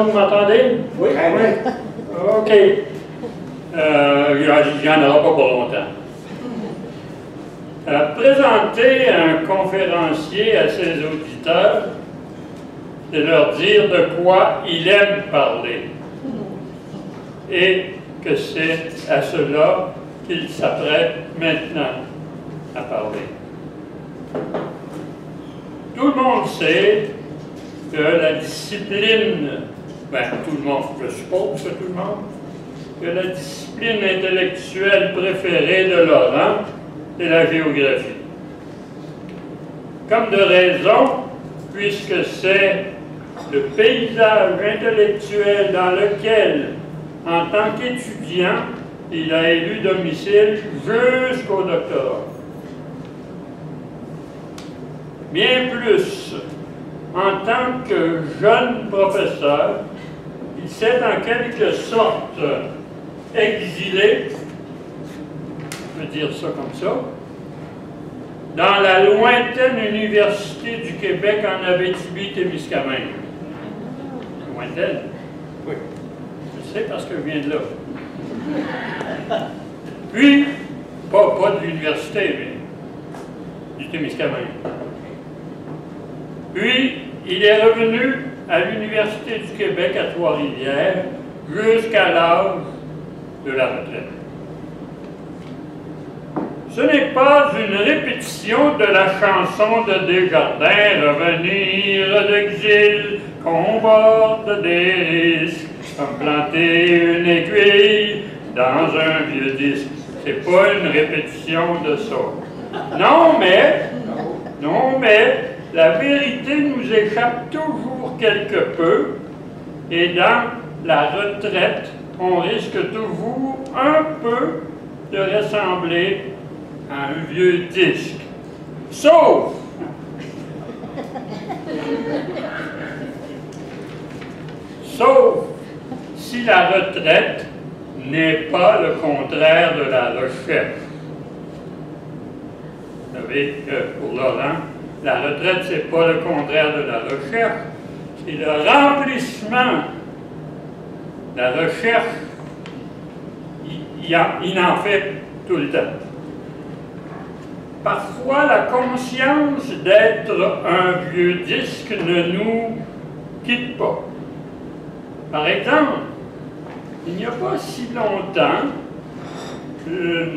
Vous m'entendez? Oui? Oui. OK. Euh, il n'y en aura pas pour longtemps. Euh, présenter un conférencier à ses auditeurs, c'est leur dire de quoi il aime parler. Et que c'est à cela qu'il s'apprête maintenant à parler. Tout le monde sait que la discipline, ben tout le monde, je suppose que tout le monde, que la discipline intellectuelle préférée de Laurent est la géographie. Comme de raison, puisque c'est le paysage intellectuel dans lequel, en tant qu'étudiant, il a élu domicile jusqu'au doctorat. Bien plus, en tant que jeune professeur, il s'est en quelque sorte exilé, je peux dire ça comme ça, dans la lointaine Université du Québec en Abitibi-Témiscamingue. Lointaine? Oui. Je sais parce que je viens de là. Puis, pas, pas de l'université, mais du Témiscamingue. Puis, il est revenu à l'Université du Québec à Trois-Rivières jusqu'à l'âge de la retraite. Ce n'est pas une répétition de la chanson de Desjardins, revenir d'exil, comporte des risques, comme planter une aiguille dans un vieux disque. C'est pas une répétition de ça. Non, mais, non, mais, la vérité nous échappe toujours quelque peu, et dans la retraite, on risque toujours un peu de ressembler à un vieux disque. Sauf Sauf si la retraite n'est pas le contraire de la recherche. Vous savez que pour Laurent, la retraite, ce n'est pas le contraire de la recherche, c'est le remplissement. La recherche, il, il en fait tout le temps. Parfois, la conscience d'être un vieux disque ne nous quitte pas. Par exemple, il n'y a pas si longtemps,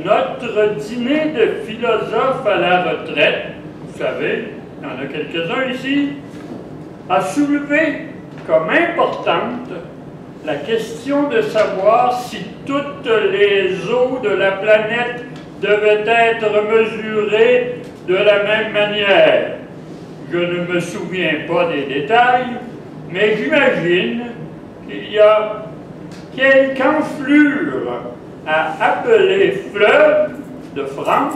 notre dîner de philosophes à la retraite, vous savez, il y en a quelques-uns ici, a soulevé comme importante la question de savoir si toutes les eaux de la planète devaient être mesurées de la même manière. Je ne me souviens pas des détails, mais j'imagine qu'il y a quelque enflure à appeler fleuve de France,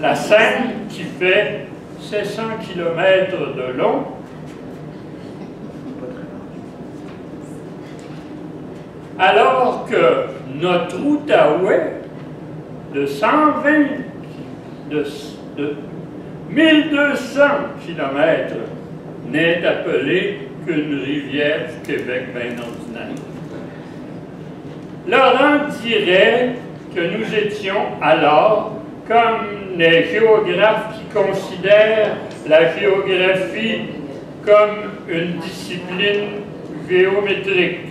la Seine qui fait 700 km de long, alors que notre Outaouais de 120, de, de 1200 km n'est appelée qu'une rivière du Québec bien ordinaire. Laurent dirait que nous étions alors comme les géographes qui considèrent la géographie comme une discipline géométrique,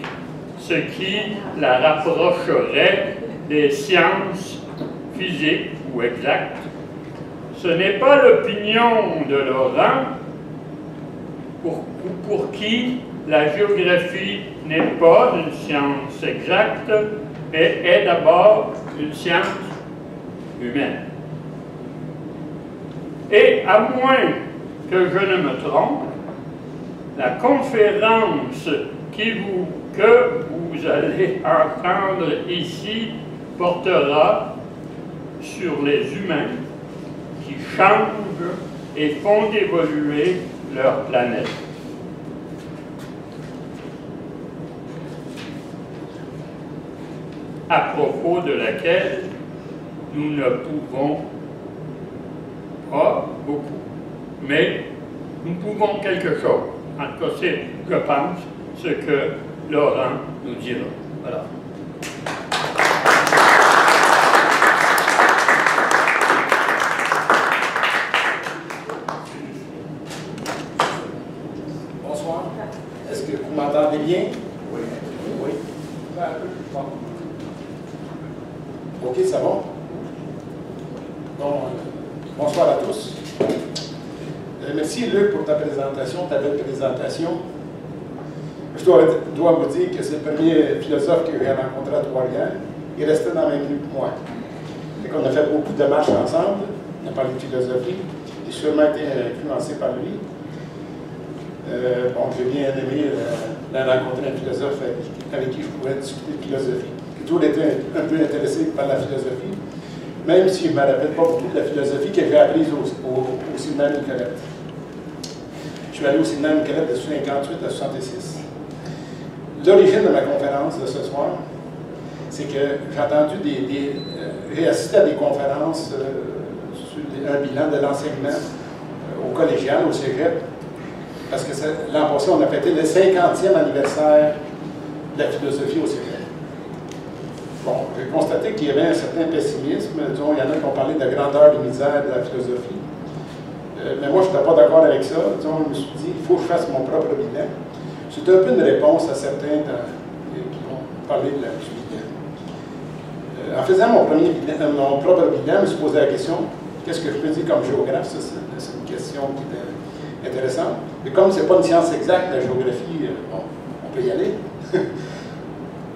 ce qui la rapprocherait des sciences physiques ou exactes. Ce n'est pas l'opinion de Laurent pour, qui la géographie n'est pas une science exacte, mais est d'abord une science humaine. Et à moins que je ne me trompe, la conférence qui vous, que vous allez entendre ici portera sur les humains qui changent et font évoluer leur planète. à propos de laquelle nous ne pouvons pas beaucoup, mais nous pouvons quelque chose. En tout cas, je pense, ce que Laurent nous dira. Voilà. Bonsoir. Est-ce que vous m'entendez bien? Oui. Oui. OK, ça va? Bon, euh, bonsoir à tous. Euh, merci Luc pour ta présentation, ta belle présentation. Je dois, vous dire que c'est le premier philosophe que j'ai rencontré à Trois-Rivières. Il restait dans la même rue que moi. Et qu'on a fait beaucoup de marches ensemble. On a parlé de philosophie. J'ai sûrement été influencé par lui. Euh, bon, j'ai bien aimé euh, rencontrer un philosophe avec, avec, qui je pouvais discuter de philosophie. J'ai toujours été un, peu intéressé par la philosophie, même si je ne me rappelle pas beaucoup de la philosophie que j'ai apprise au, au, au Nicolette. Je suis allé au séminaire Nicolette de 58 à 66. L'origine de ma conférence de ce soir, c'est que j'ai entendu des. euh, assisté à des conférences euh, sur un bilan de l'enseignement euh, au collégial, au cégep, parce que l'an passé, on a fêté le 50e anniversaire de la philosophie au Cégep. Bon, j'ai constaté qu'il y avait un certain pessimisme. Il y en a qui ont parlé de grandeur et misère de la philosophie. Mais moi, je n'étais pas d'accord avec ça. Je me suis dit, il faut que je fasse mon propre bilan. C'est un peu une réponse à certains qui vont parler de la bilan. Euh, en faisant mon, premier bilan, mon propre bilan, je me suis posé la question, qu'est-ce que je peux dire comme géographe? C'est une question qui était intéressante. Mais comme ce n'est pas une science exacte, la géographie, bon, on peut y aller.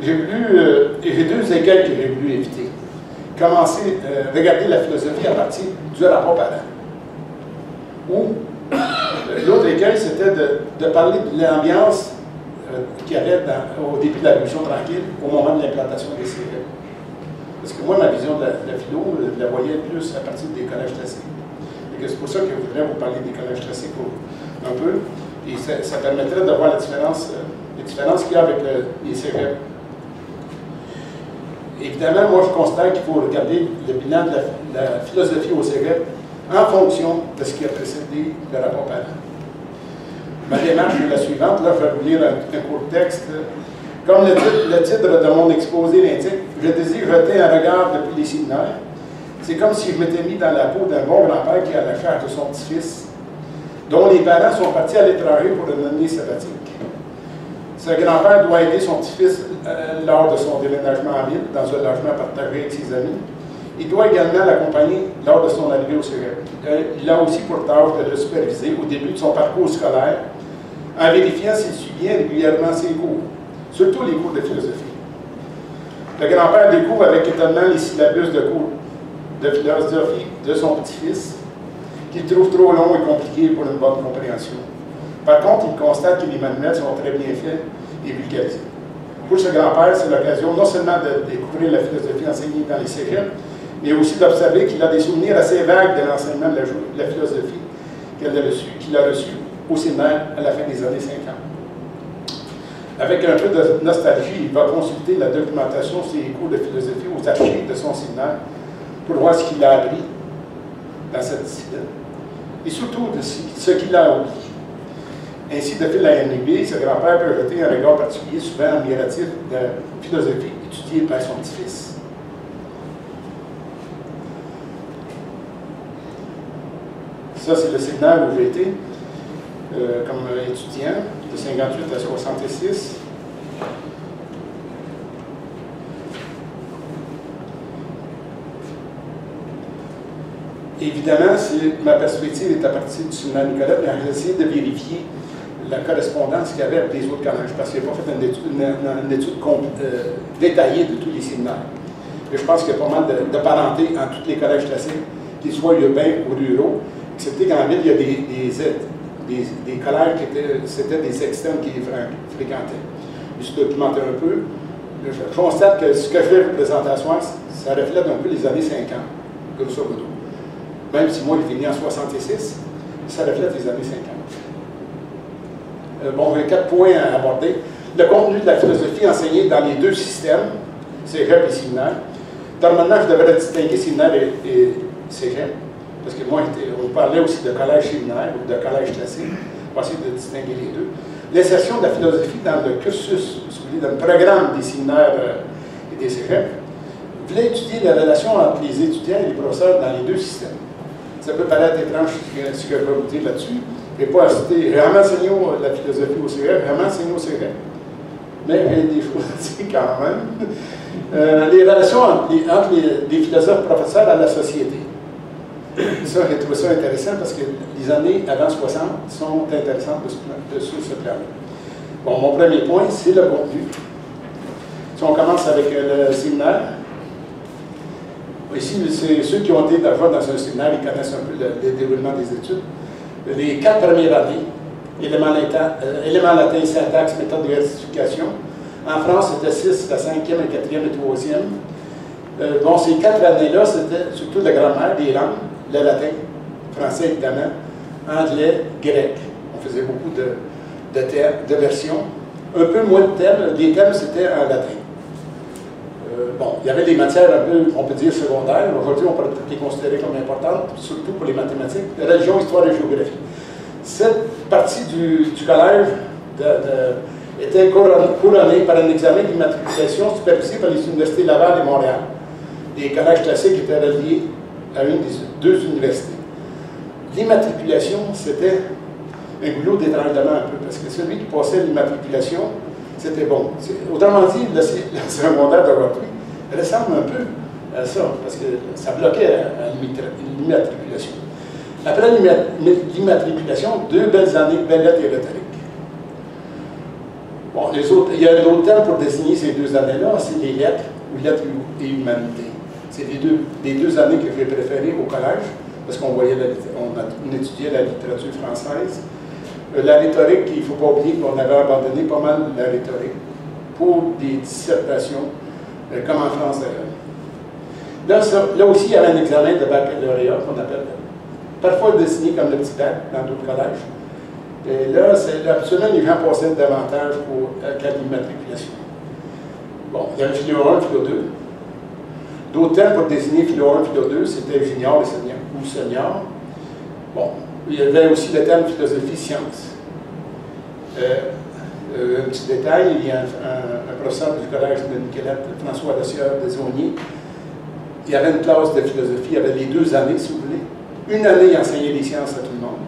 j'ai voulu, euh, j'ai deux écueils que j'ai voulu éviter. Commencer, euh, regarder la philosophie à partir du rapport parent. Ou, l'autre écueil, c'était de, parler de l'ambiance euh, qu'il y avait au début de la Révolution tranquille, au moment de l'implantation des céréales. Parce que moi, ma vision de la, de la philo, je la voyais plus à partir des collèges classiques. C'est pour ça que je voudrais vous parler des collèges classiques un peu. Et ça, permettrait de voir la différence, euh, les différences qu'il y a avec le, les cégeps. Évidemment, moi, je constate qu'il faut regarder le bilan de la, philosophie au cégep en fonction de ce qui a précédé le rapport parent. Ma démarche est la suivante. Là, je vais vous lire un, court texte. Comme le titre, le titre de mon exposé l'indique, je désire jeter un regard depuis les séminaires c'est comme si je m'étais mis dans la peau d'un bon grand-père qui a la charge de son petit-fils, dont les parents sont partis à l'étranger pour une année sabbatique. Ce grand-père doit aider son petit-fils euh, lors de son déménagement en ville, dans un logement partagé avec ses amis. Il doit également l'accompagner lors de son arrivée au cégep. Il a aussi pour tâche de le superviser au début de son parcours scolaire, en vérifiant s'il suit bien régulièrement ses cours, surtout les cours de philosophie. Le grand-père découvre avec étonnement les syllabus de cours de philosophie de son petit-fils, qu'il trouve trop long et compliqué pour une bonne compréhension. Par contre, il constate que les manuels sont très bien faits et vulgarisés. Pour ce grand-père, c'est l'occasion non seulement de découvrir la philosophie enseignée dans les cégeps, mais aussi d'observer qu'il a des souvenirs assez vagues de l'enseignement de, de la, philosophie qu'il a, reçu, a reçu au séminaire à la fin des années 50. Avec un peu de nostalgie, il va consulter la documentation sur les cours de philosophie aux archives de son séminaire pour voir ce qu'il a appris dans cette discipline et surtout de ce qu'il a oublié. Ainsi, depuis la NUB, ce grand-père peut jeter un regard particulier, souvent admiratif, de la philosophie étudiée par son petit-fils. Ça, c'est le séminaire où j'ai été euh, comme étudiant, de 58 à 66. Évidemment, ma perspective est à partir du séminaire Nicolas, j'ai essayé de vérifier la correspondance qu'il y avait avec les autres collèges, parce qu'il n'a pas fait une étude, une, une étude euh, détaillée de tous les séminaires. Et je pense qu'il y a pas mal de, de parenté en tous les collèges classiques, qu'ils soient urbains ou ruraux, qu'en ville, il y a des, des, qui étaient, c'était des externes qui les fréquentaient. Je suis documenté un peu. Je constate que ce que je présenter à soir, ça reflète un peu les années 50, grosso modo même si moi j'étais né en 66, ça reflète les années 50. Euh, bon, j'ai quatre points à aborder. Le contenu de la philosophie enseignée dans les deux systèmes, cégep et séminaire. Normalement, je devrais distinguer séminaire et, et cégep, parce que moi, on parlait aussi de collège séminaire ou de collège classique. Va essayer de distinguer les deux. l'insertion de la philosophie dans le cursus, dans le programme des séminaires euh, et des cégeps, voulait étudier la relation entre les étudiants et les professeurs dans les deux systèmes. Ça peut paraître étrange ce que je vais vous dire là-dessus. Je n'ai pas cité, enseigné la philosophie au cégep, j'ai enseigné au cégep. Mais il y a des choses à dire quand même. Euh, les relations entre, les, philosophes professeurs à la société. Ça, j'ai trouvé ça intéressant parce que les années avant 60 sont intéressantes de, ce, ce plan Bon, mon premier point, c'est le contenu. Si on commence avec euh, le séminaire, ici, c'est ceux qui ont été d'abord dans un séminaire, ils connaissent un peu le, déroulement des études. Les quatre premières années, éléments latin, euh, éléments syntaxe, méthode de rectification, en France, c'était 6, la 5e, la 4e et 3e. Euh, bon, ces quatre années-là, c'était surtout la grammaire, des langues, le latin, français évidemment, anglais, grec. On faisait beaucoup de, de, thèmes, de versions. Un peu moins de thèmes, les thèmes c'était en latin. Euh, bon, il y avait des matières un peu, on peut dire, secondaires. Aujourd'hui, on peut les considérer comme importantes, surtout pour les mathématiques, religion, histoire et géographie. Cette partie du, collège de était couronné par un examen d'immatriculation supervisé par les universités Laval et Montréal. Les collèges classiques étaient reliés à une des deux universités. L'immatriculation, c'était un goulot d'étranglement un peu, parce que celui qui passait l'immatriculation, c'était bon. Autrement dit, le, le secondaire d'aujourd'hui ressemble un peu à ça, parce que ça bloquait l'immatriculation. Après l'immatriculation, deux belles années, belles lettres et rhétorique. Bon, les autres, il y a d'autres termes pour désigner ces deux années-là, c'est les lettres ou lettres et humanité. C'est les deux, années que j'ai préférées au collège, parce qu'on étudiait la littérature française. Euh, la rhétorique, il ne faut pas oublier qu'on avait abandonné pas mal la rhétorique pour des dissertations, euh, comme en France Là, là aussi, il y avait un examen de baccalauréat qu'on appelle parfois désigné comme le petit bac dans d'autres collèges. Et là, absolument, les gens passaient davantage pour euh, l'immatriculation. Bon, il y avait philo 1, philo 2. D'autres termes pour désigner philo 1, philo 2, c'était junior ou senior. Bon, il y avait aussi le terme philosophie-science. Euh, euh, un petit détail, il y a un, professeur du collège de Nicolette, François Lessieur de Zonier. Il y avait une classe de philosophie, il y avait les deux années, si vous voulez. Une année, il enseignait les sciences à tout le monde.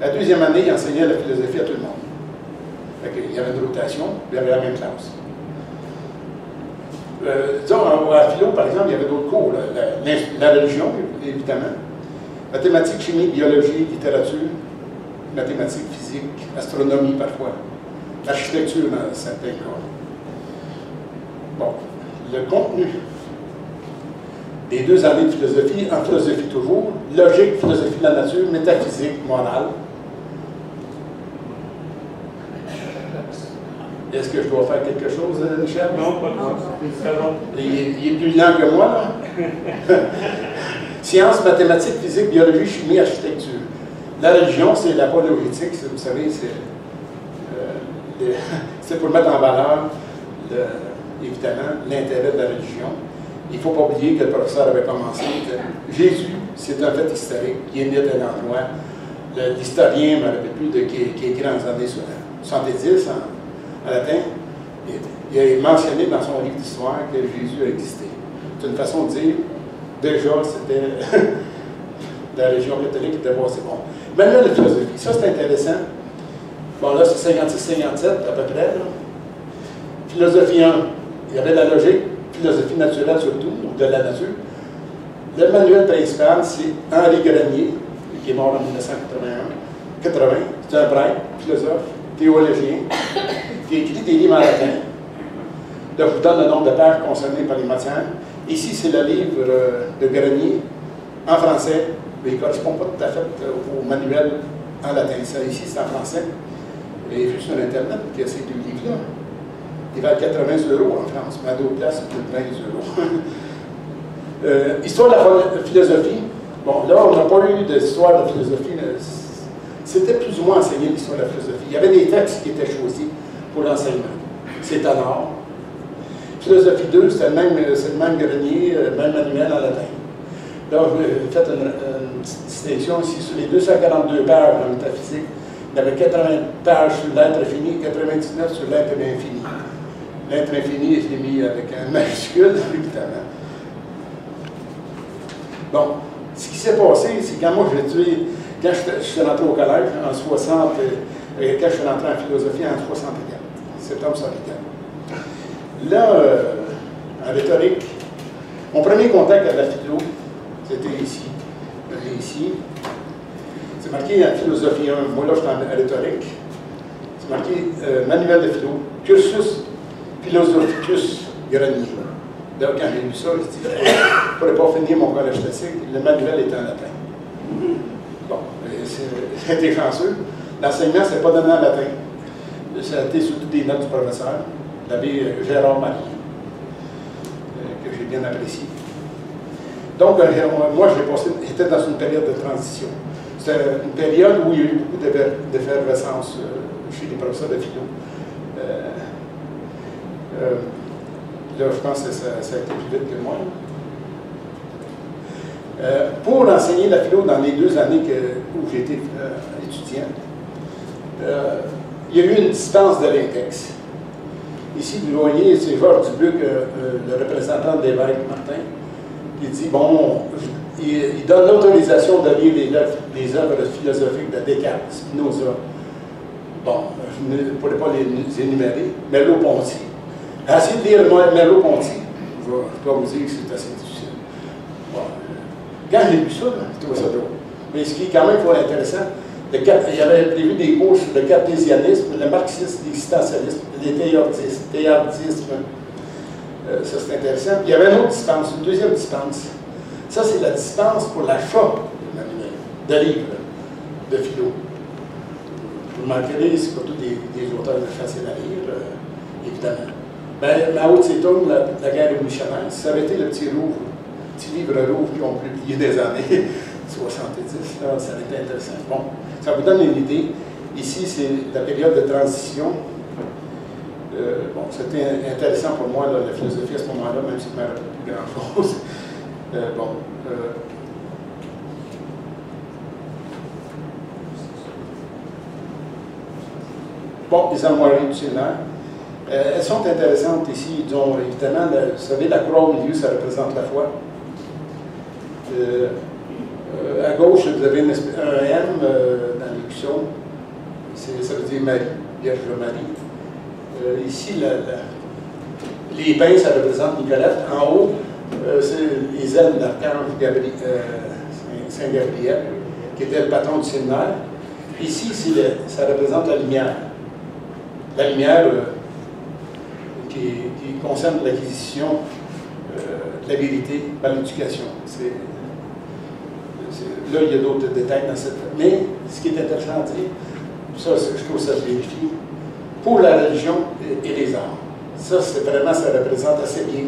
La deuxième année, il enseignait la philosophie à tout le monde. il y avait une rotation, il y avait la même classe. Euh, disons, à philo, par exemple, il y avait d'autres cours. La, religion, évidemment. Mathématiques, chimie, biologie, littérature, mathématiques, physique, astronomie parfois. Architecture dans certains cas. Bon, le contenu des deux années de philosophie, en philosophie toujours, logique, philosophie de la nature, métaphysique, morale, Est-ce que je dois faire quelque chose, euh, Michel? Non, pas de il, il est plus lent que moi, là. Sciences, mathématiques, physique, biologie, chimie, architecture. La religion, c'est l'apologétique, vous savez, euh, c'est pour mettre en valeur, évidemment, l'intérêt de la religion. Il ne faut pas oublier que le professeur avait commencé que Jésus, c'est un fait historique, qui est né d'un endroit. L'historien, je ne me rappelle plus, de, qui, qui est écrit dans les années 70, en latin, il a mentionné dans son livre d'histoire que Jésus a existé. C'est une façon de dire, déjà, c'était la région catholique était bon, c'est bon. Maintenant, la philosophie, ça c'est intéressant. Bon, là, c'est 56-57 à peu près. Philosophie 1, il y avait la logique, philosophie naturelle surtout, donc de la nature. Le manuel principal, c'est Henri Grenier, qui est mort en 1981. 80, c'est un prêtre, philosophe, qui écrit des livres en latin. Là, je vous donne le nombre de pages concernées par les matières. Ici, c'est le livre euh, de Grenier en français, mais il ne correspond pas tout à fait euh, au manuel en latin. Ça, ici, c'est en français. Et vu sur Internet a ces deux livres-là. Ils valent 80 euros en France, mais à d'autres places, c'est 20 euros. euh, histoire de la philosophie. Bon, là, on n'a pas eu d'histoire de philosophie. C'était plus ou moins enseigné l'histoire de la philosophie. Il y avait des textes qui étaient choisis pour l'enseignement. C'est à nord. Philosophie 2, c'est le même, même grenier, le même manuel en latin. Là, je vais faire une, distinction ici sur les 242 pages en métaphysique. Il y avait 80 pages sur l'être fini, 99 sur l'être infini. L'être infini, je l'ai mis avec un majuscule, évidemment. Bon, ce qui s'est passé, c'est quand moi je l'ai tué, quand je, suis rentré au collège en 60, et quand je suis rentré en philosophie en 64, septembre 64. Là, euh, en rhétorique, mon premier contact avec la philo, c'était ici. Ici. C'est marqué en philosophie 1. Moi, là, je suis en rhétorique. C'est marqué euh, manuel de philo, cursus philosophicus grani. Donc, quand j'ai lu ça, je dit, il ne pourrais pas finir mon collège classique. Le manuel était en latin. Bon, c'était chanceux. L'enseignement, ce n'est pas donné en latin. Ça a été surtout des notes du professeur, l'abbé euh, Gérard Marie, euh, que j'ai bien apprécié. Donc, euh, moi, j'étais dans une période de transition. C'était une période où il y a eu beaucoup d'effervescence chez les professeurs de philo. là, je pense que ça, a été plus vite que moi. Pour enseigner la philo dans les deux années où j'étais étudiant, il y a eu une distance de l'index. Ici, vous voyez, c'est Georges Dubuc, euh, euh, le représentant de l'évêque Martin, qui dit, bon, il, donne l'autorisation de lire les, œuvres philosophiques de Descartes, Spinoza. Bon, je ne pourrais pas les énumérer. Merleau-Ponty. Essayez de lire Merleau-Ponty. Je vais pas vous dire que c'est assez difficile. Quand j'ai lu ça, je ça drôle. Mais ce qui est quand même fort intéressant, il y avait prévu des cours sur le cartésianisme, le marxisme, l'existentialisme, les théardismes. Euh, ça, c'est intéressant. il y avait une autre dispense, une deuxième dispense. Ça, c'est la dispense pour l'achat de livres de philo. Vous remarquerez, c'est pas tous des, auteurs de faciles à lire, euh, évidemment. Ben, Mao Tse-tung, la, la, guerre révolutionnaire, ça avait été le petit, livre, petit livre Louvre qui ont publié des années 70, là, ça été intéressant. Bon, ça vous donne une idée. Ici, c'est la période de transition. Euh, bon, c'était intéressant pour moi, la philosophie à ce moment-là, même si je ne plus grand-chose. Euh, bon. Euh, les armoiries du séminaire. elles sont intéressantes ici. Donc, évidemment, vous savez, la croix au milieu, ça représente la foi. Euh, à gauche, vous avez un M euh, dans l'écution. Ça veut dire Marie, Vierge Marie. Euh, ici, les pins, ça représente Nicolette. En haut, c'est les ailes de l'archange Saint-Gabriel, qui était le patron du séminaire. Ici, ça représente la lumière. La lumière qui, concerne l'acquisition de la vérité par l'éducation. Là, il y a d'autres détails dans cette. Mais ce qui est intéressant à dire, ça, je trouve ça se vérifie, pour la religion et, les arts. Ça, c'est vraiment, ça représente assez bien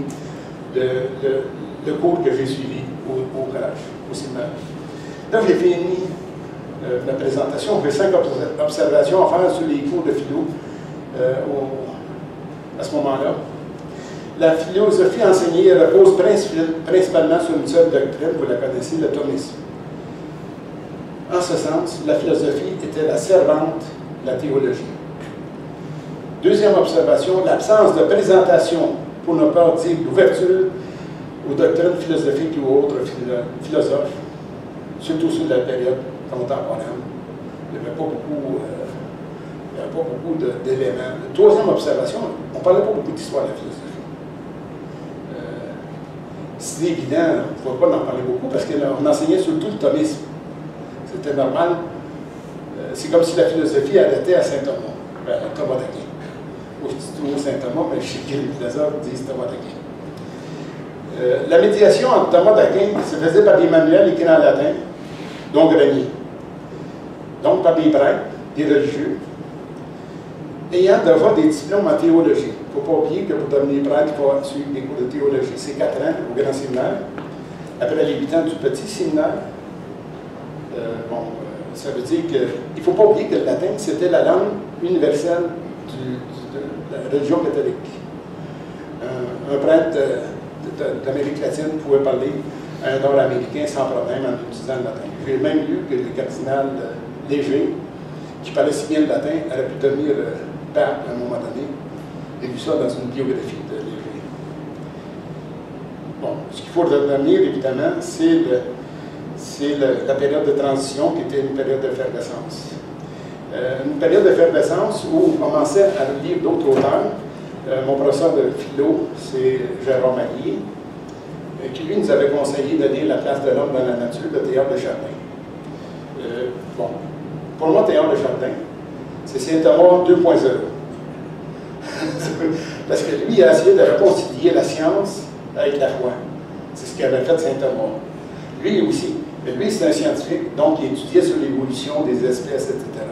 le, cours que j'ai suivi au, au collège, au séminaire. Là, j'ai fini euh, ma présentation. J'ai cinq observations à faire sur les cours de philo euh, à ce moment-là. La philosophie enseignée repose principalement sur une seule doctrine, vous la connaissez, le thomisme. En ce sens, la philosophie était la servante de la théologie. Deuxième observation, l'absence de présentation, pour ne pas dire d'ouverture aux doctrines philosophiques ou autres philosophes, surtout sur la période contemporaine. Il n'y avait pas beaucoup, euh, d'éléments. Troisième observation, on ne parlait pas beaucoup d'histoire de la philosophie. Euh, c'est évident, on ne va pas en parler beaucoup parce qu'on enseignait surtout le thomisme. C'était normal. Euh, c'est comme si la philosophie arrêtait à Saint-Thomas, ben, Thomas d'Aquin. Ou je Saint-Thomas, mais je sais que les philosophes disent Thomas d'Aquin. Euh, la médiation entre Thomas d'Aquin se faisait par des manuels écrits en latin, dont Grenier. Donc par des prêtres, des religieux, ayant d'avoir des diplômes en théologie. Il ne faut pas oublier que pour devenir prêtre, il faut suivre des cours de théologie. C'est quatre ans au grand séminaire. Après les huit ans du petit séminaire, bon, euh, ça veut dire qu'il ne faut pas oublier que le latin, c'était la langue universelle de la religion catholique. un prêtre d'Amérique latine pouvait parler à un nord-américain sans problème en utilisant le latin. J'ai même lu que le cardinal Léger qui parlait si bien le latin, aurait pu devenir euh, pape à un moment donné. J'ai vu ça dans une biographie de Léger. Bon, ce qu'il faut retenir, évidemment, c'est la période de transition qui était une période d'effervescence. Euh, une période d'effervescence où on commençait à lire d'autres auteurs. Euh, mon professeur de philo, c'est Jérôme Allier, euh, qui lui nous avait conseillé de lire La place de l'homme dans la nature de Théâtre de Chardin. bon, pour moi, Théâtre de Chardin, c'est Saint-Thomas 2.0. Parce que lui, il a essayé de réconcilier la science avec la foi. C'est ce qu'avait fait Saint-Thomas. Lui aussi. Mais lui, c'est un scientifique, donc il étudiait sur l'évolution des espèces, etc.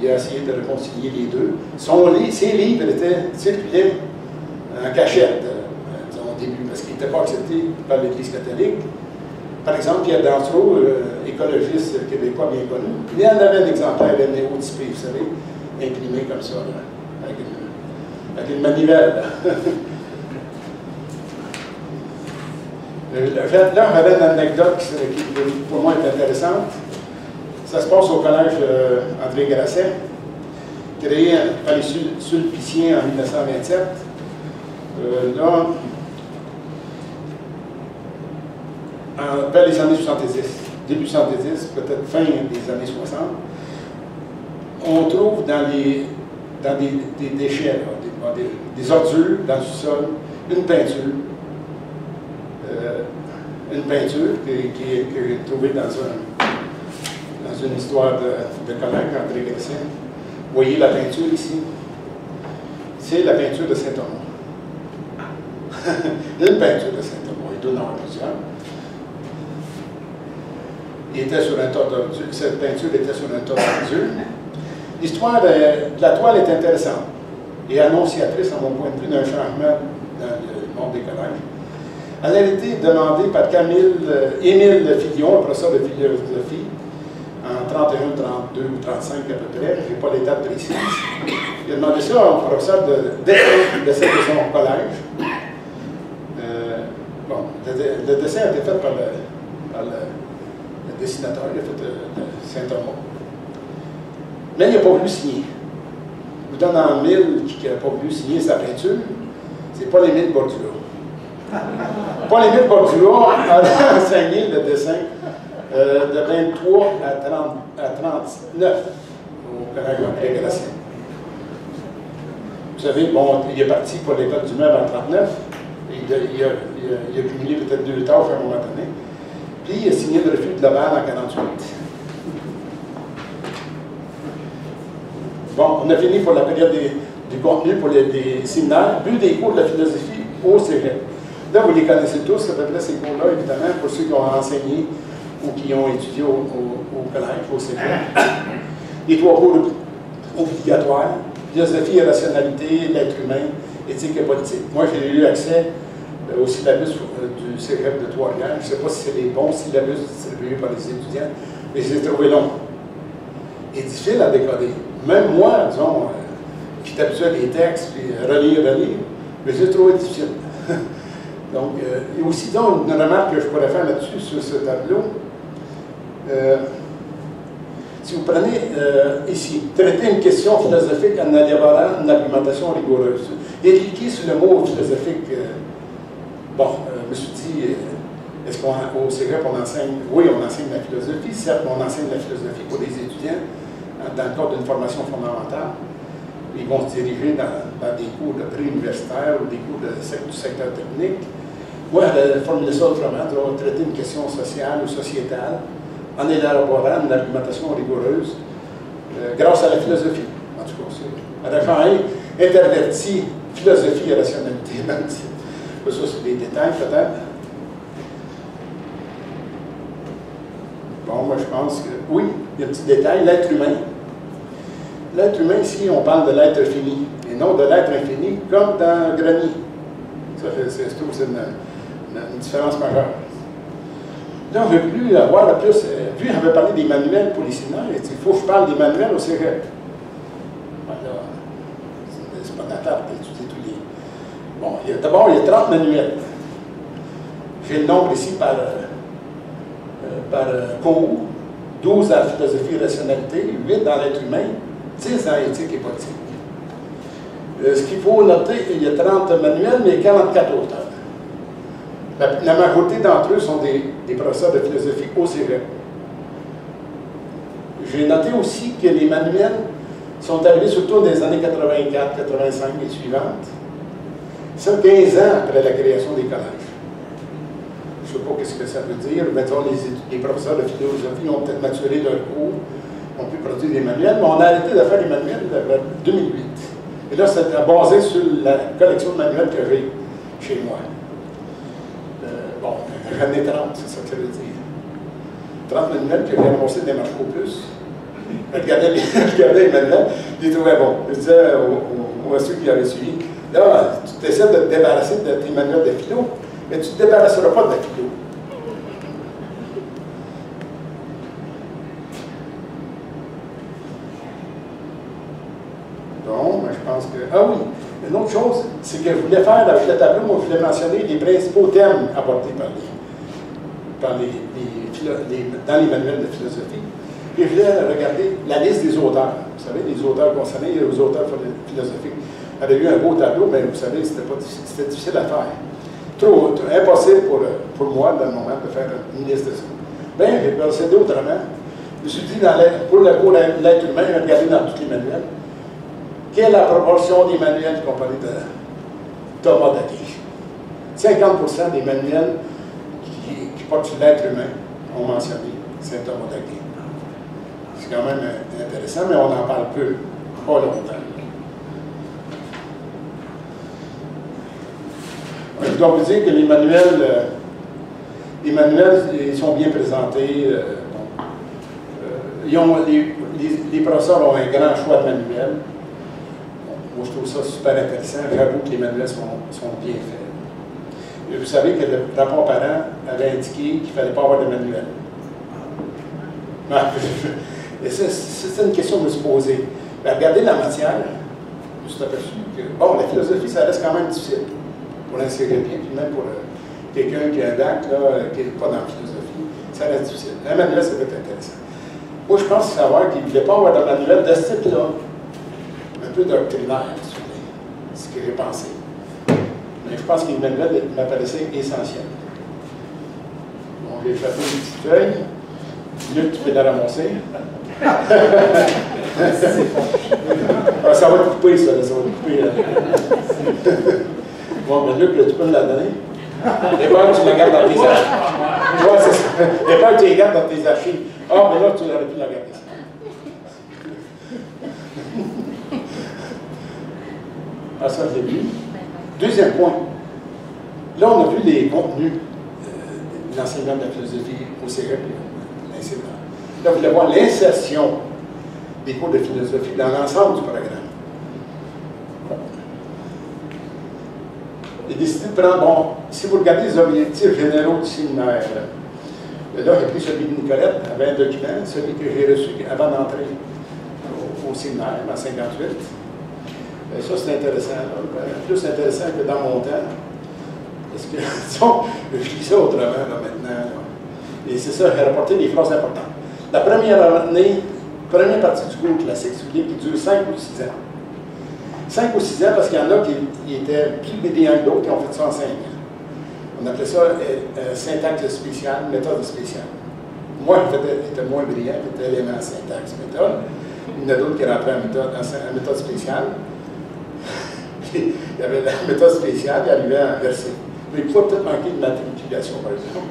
Il a essayé de réconcilier les deux. Ses livres étaient circulés en cachette euh, au début, parce qu'il n'était pas accepté par l'Église catholique. Par exemple, Pierre Dansereau, euh, écologiste québécois bien connu, il en avait un exemplaire néo-typé, vous savez, imprimé comme ça, avec, une, avec, une, manivelle. Euh, là, j'avais une anecdote qui, pour moi, est intéressante. Ça se passe au collège euh, André Grasset, créé par les Sulpiciens en 1927. Euh, là, vers les années 70, début 70, peut-être fin des années 60, on trouve dans, des, déchets, des, ordures dans le sol, une peinture, une peinture qui, est trouvée dans un, dans une histoire de, de collègue, André Gressin. Vous voyez la peinture ici? C'est la peinture de Saint-Thomas. une peinture de Saint-Thomas, il doit en avoir plusieurs. Il était sur un tas. Cette peinture était sur un tas d'ordures. L'histoire de, la toile est intéressante et annonciatrice, à mon point de vue, d'un changement dans le monde des collèges. Elle a été demandée par Camille, euh, Émile Fillon, professeur de philosophie, en 31, 32 ou 35 à peu près, je n'ai pas les dates précises. Il a demandé ça à un professeur de dessin, de son collège. Euh, bon, le, dessin a été fait par le, dessinateur, il a fait euh, Saint-Thomas. Mais il n'a pas voulu signer. Je vous donne en mille qui n'a pas voulu signer sa peinture, c'est pas les mille Bordula. Mille Bordula a enseigné le dessin euh, de 23 à, 30, à 39 au Gracien. Vous savez, bon, il est parti pour l'école du meuble en 39. Il, a, cumulé peut-être deux tâches à un moment donné. Puis il a signé le refus de Laval en 48. Bon, on a fini pour la période du contenu pour les, des séminaires, but des cours de la philosophie au cégep. Là, vous les connaissez tous, à peu près ces cours-là, évidemment, pour ceux qui ont enseigné ou qui ont étudié au, collège, au cégep. Les trois cours obligatoires, philosophie et rationalité, l'être humain, éthique et politique. Moi, j'ai eu accès euh, au syllabus euh, du cégep de Trois-Rivières. Je ne sais pas si c'est les bons syllabus distribués par les étudiants, mais je les ai trouvés longs et difficiles à décoder. Même moi, disons, euh, qui est à des textes, puis relire, relire, mais je les ai trouvés difficiles. donc, il y a aussi donc, une remarque que je pourrais faire là-dessus, sur ce tableau. Euh, si vous prenez euh, ici, traiter une question philosophique en élaborant une argumentation rigoureuse, et sur le mot philosophique, euh, bon, je me suis dit, est-ce qu'au cégep on enseigne, oui, on enseigne la philosophie, certes, on enseigne la philosophie pour des étudiants dans le cadre d'une formation fondamentale. Ils vont se diriger dans, des cours de pré-universitaire ou des cours du secteur technique. Moi, je formuler ça autrement, traiter une question sociale ou sociétale en élaborant une argumentation rigoureuse euh, grâce à la philosophie. En tout cas, c'est interverti philosophie et rationalité Ça, c'est des détails peut-être. Bon, moi je pense que oui, il y a un petit détail, l'être humain. L'être humain, ici, on parle de l'être fini, et non de l'être infini, comme dans Grenier. Ça, c'est une, une différence majeure. Là, on ne veut plus avoir plus. Euh, vu on veut parler des manuels pour les séminaires, il faut que je parle des manuels au cégep. Voilà. C'est pas la table d'étudier tous les. Bon, d'abord, il y a 30 manuels. J'ai le nombre ici par, euh, euh, cours. 12 en philosophie et rationalité, 8 dans l'être humain, 10 dans éthique et politique. Euh, ce qu'il faut noter, il y a 30 manuels, mais 44 auteurs. La, majorité d'entre eux sont des, professeurs de philosophie au cégep. J'ai noté aussi que les manuels sont arrivés surtout dans les années 84, 85 et suivantes. C'est 15 ans après la création des collèges. Je ne sais pas ce que ça veut dire. Mettons, les, professeurs de philosophie ont peut-être maturé leur cours, ont pu produire des manuels, mais on a arrêté de faire les manuels en 2008. Et là, c'est basé sur la collection de manuels que j'ai chez moi. Bon, j'en ai 30, c'est ça que ça veut dire. 30 manuels que j'ai annoncé des marques au plus. Regardez les, regardez les manuels, je les trouvais bons. Je disais aux, aux, qui avaient suivi, là, tu essaies de te débarrasser de tes manuels de philo, mais tu ne te débarrasseras pas de la philo. Ah oui, chose, c'est que je voulais faire avec le tableau, moi, je voulais mentionner les principaux termes apportés par les, dans les manuels de philosophie. Et je voulais regarder la liste des auteurs. Vous savez, les auteurs concernés, les auteurs philosophiques. J'avais eu un beau tableau, mais vous savez, c'était difficile à faire. Trop, impossible pour, pour moi, dans le moment, de faire une liste de ça. Bien, j'ai procédé autrement. Je me suis dit, dans pour l'être humain, regarder dans tous les manuels, quelle est la proportion des manuels comparés de Thomas d'Aquin? 50% des manuels qui, portent sur l'être humain ont mentionné Saint Thomas d'Aquin. C'est quand même intéressant, mais on en parle peu, pas longtemps. Je dois vous dire que les manuels, euh, ils sont bien présentés. Euh, euh, les, professeurs ont un grand choix de manuels. Moi, je trouve ça super intéressant. J'avoue que les manuels sont, bien faits. Et vous savez que le rapport parent avait indiqué qu'il ne fallait pas avoir de manuel. Et c'est une question de se poser. Mais regardez la matière, je me suis aperçu que, bon, la philosophie, ça reste quand même difficile pour l'insérer bien, puis même pour euh, quelqu'un qui a un là, qui n'est pas dans la philosophie, ça reste difficile. Un manuel, ça va être intéressant. Moi, je pense savoir qu'il ne voulait pas avoir de manuel de ce type-là peu doctrinaire sur ce qu'il est pensé. Mais je pense qu'il m'apparaissait essentiel. Bon, j'ai fait une petite feuille. Luc, tu peux la ramasser. ah, ça va te couper, ça, ça va te couper. bon, mais Luc, tu peux me la donner? Pas tu la gardes dans tes archives. Ouais, c'est ça. Pas tu la gardes dans tes archives. Ah, mais là, tu aurais pu la garder. J'ai vu. Deuxième point. Là, on a vu les contenus euh, de l'enseignement de la philosophie au cégep Là, vous voulez voir l'insertion des cours de philosophie dans l'ensemble du programme. J'ai décidé de prendre, bon, si vous regardez les objectifs généraux du séminaire, là, j'ai pris celui de Nicolette, avec un document, celui que j'ai reçu avant d'entrer au, au séminaire en 58. Et ça, c'est intéressant. Plus intéressant que dans mon temps. Parce que, disons, je lis ça autrement là, maintenant. Et c'est ça, j'ai rapporté des phrases importantes. La première année, première partie du cours classique, si vous voulez, qui dure 5 ou 6 ans. 5 ou 6 ans parce qu'il y en a qui, étaient plus brillants que d'autres qui ont fait ça en 5 ans. On appelait ça euh, euh, syntaxe spéciale, méthode spéciale. Moi, j'étais moins brillant, j'étais élément syntaxe, méthode. Il y en a d'autres qui rentraient en en méthode spéciale il y avait la méthode spéciale, il arrivait à verser. Mais il faut peut-être manquer de matriculation, par exemple.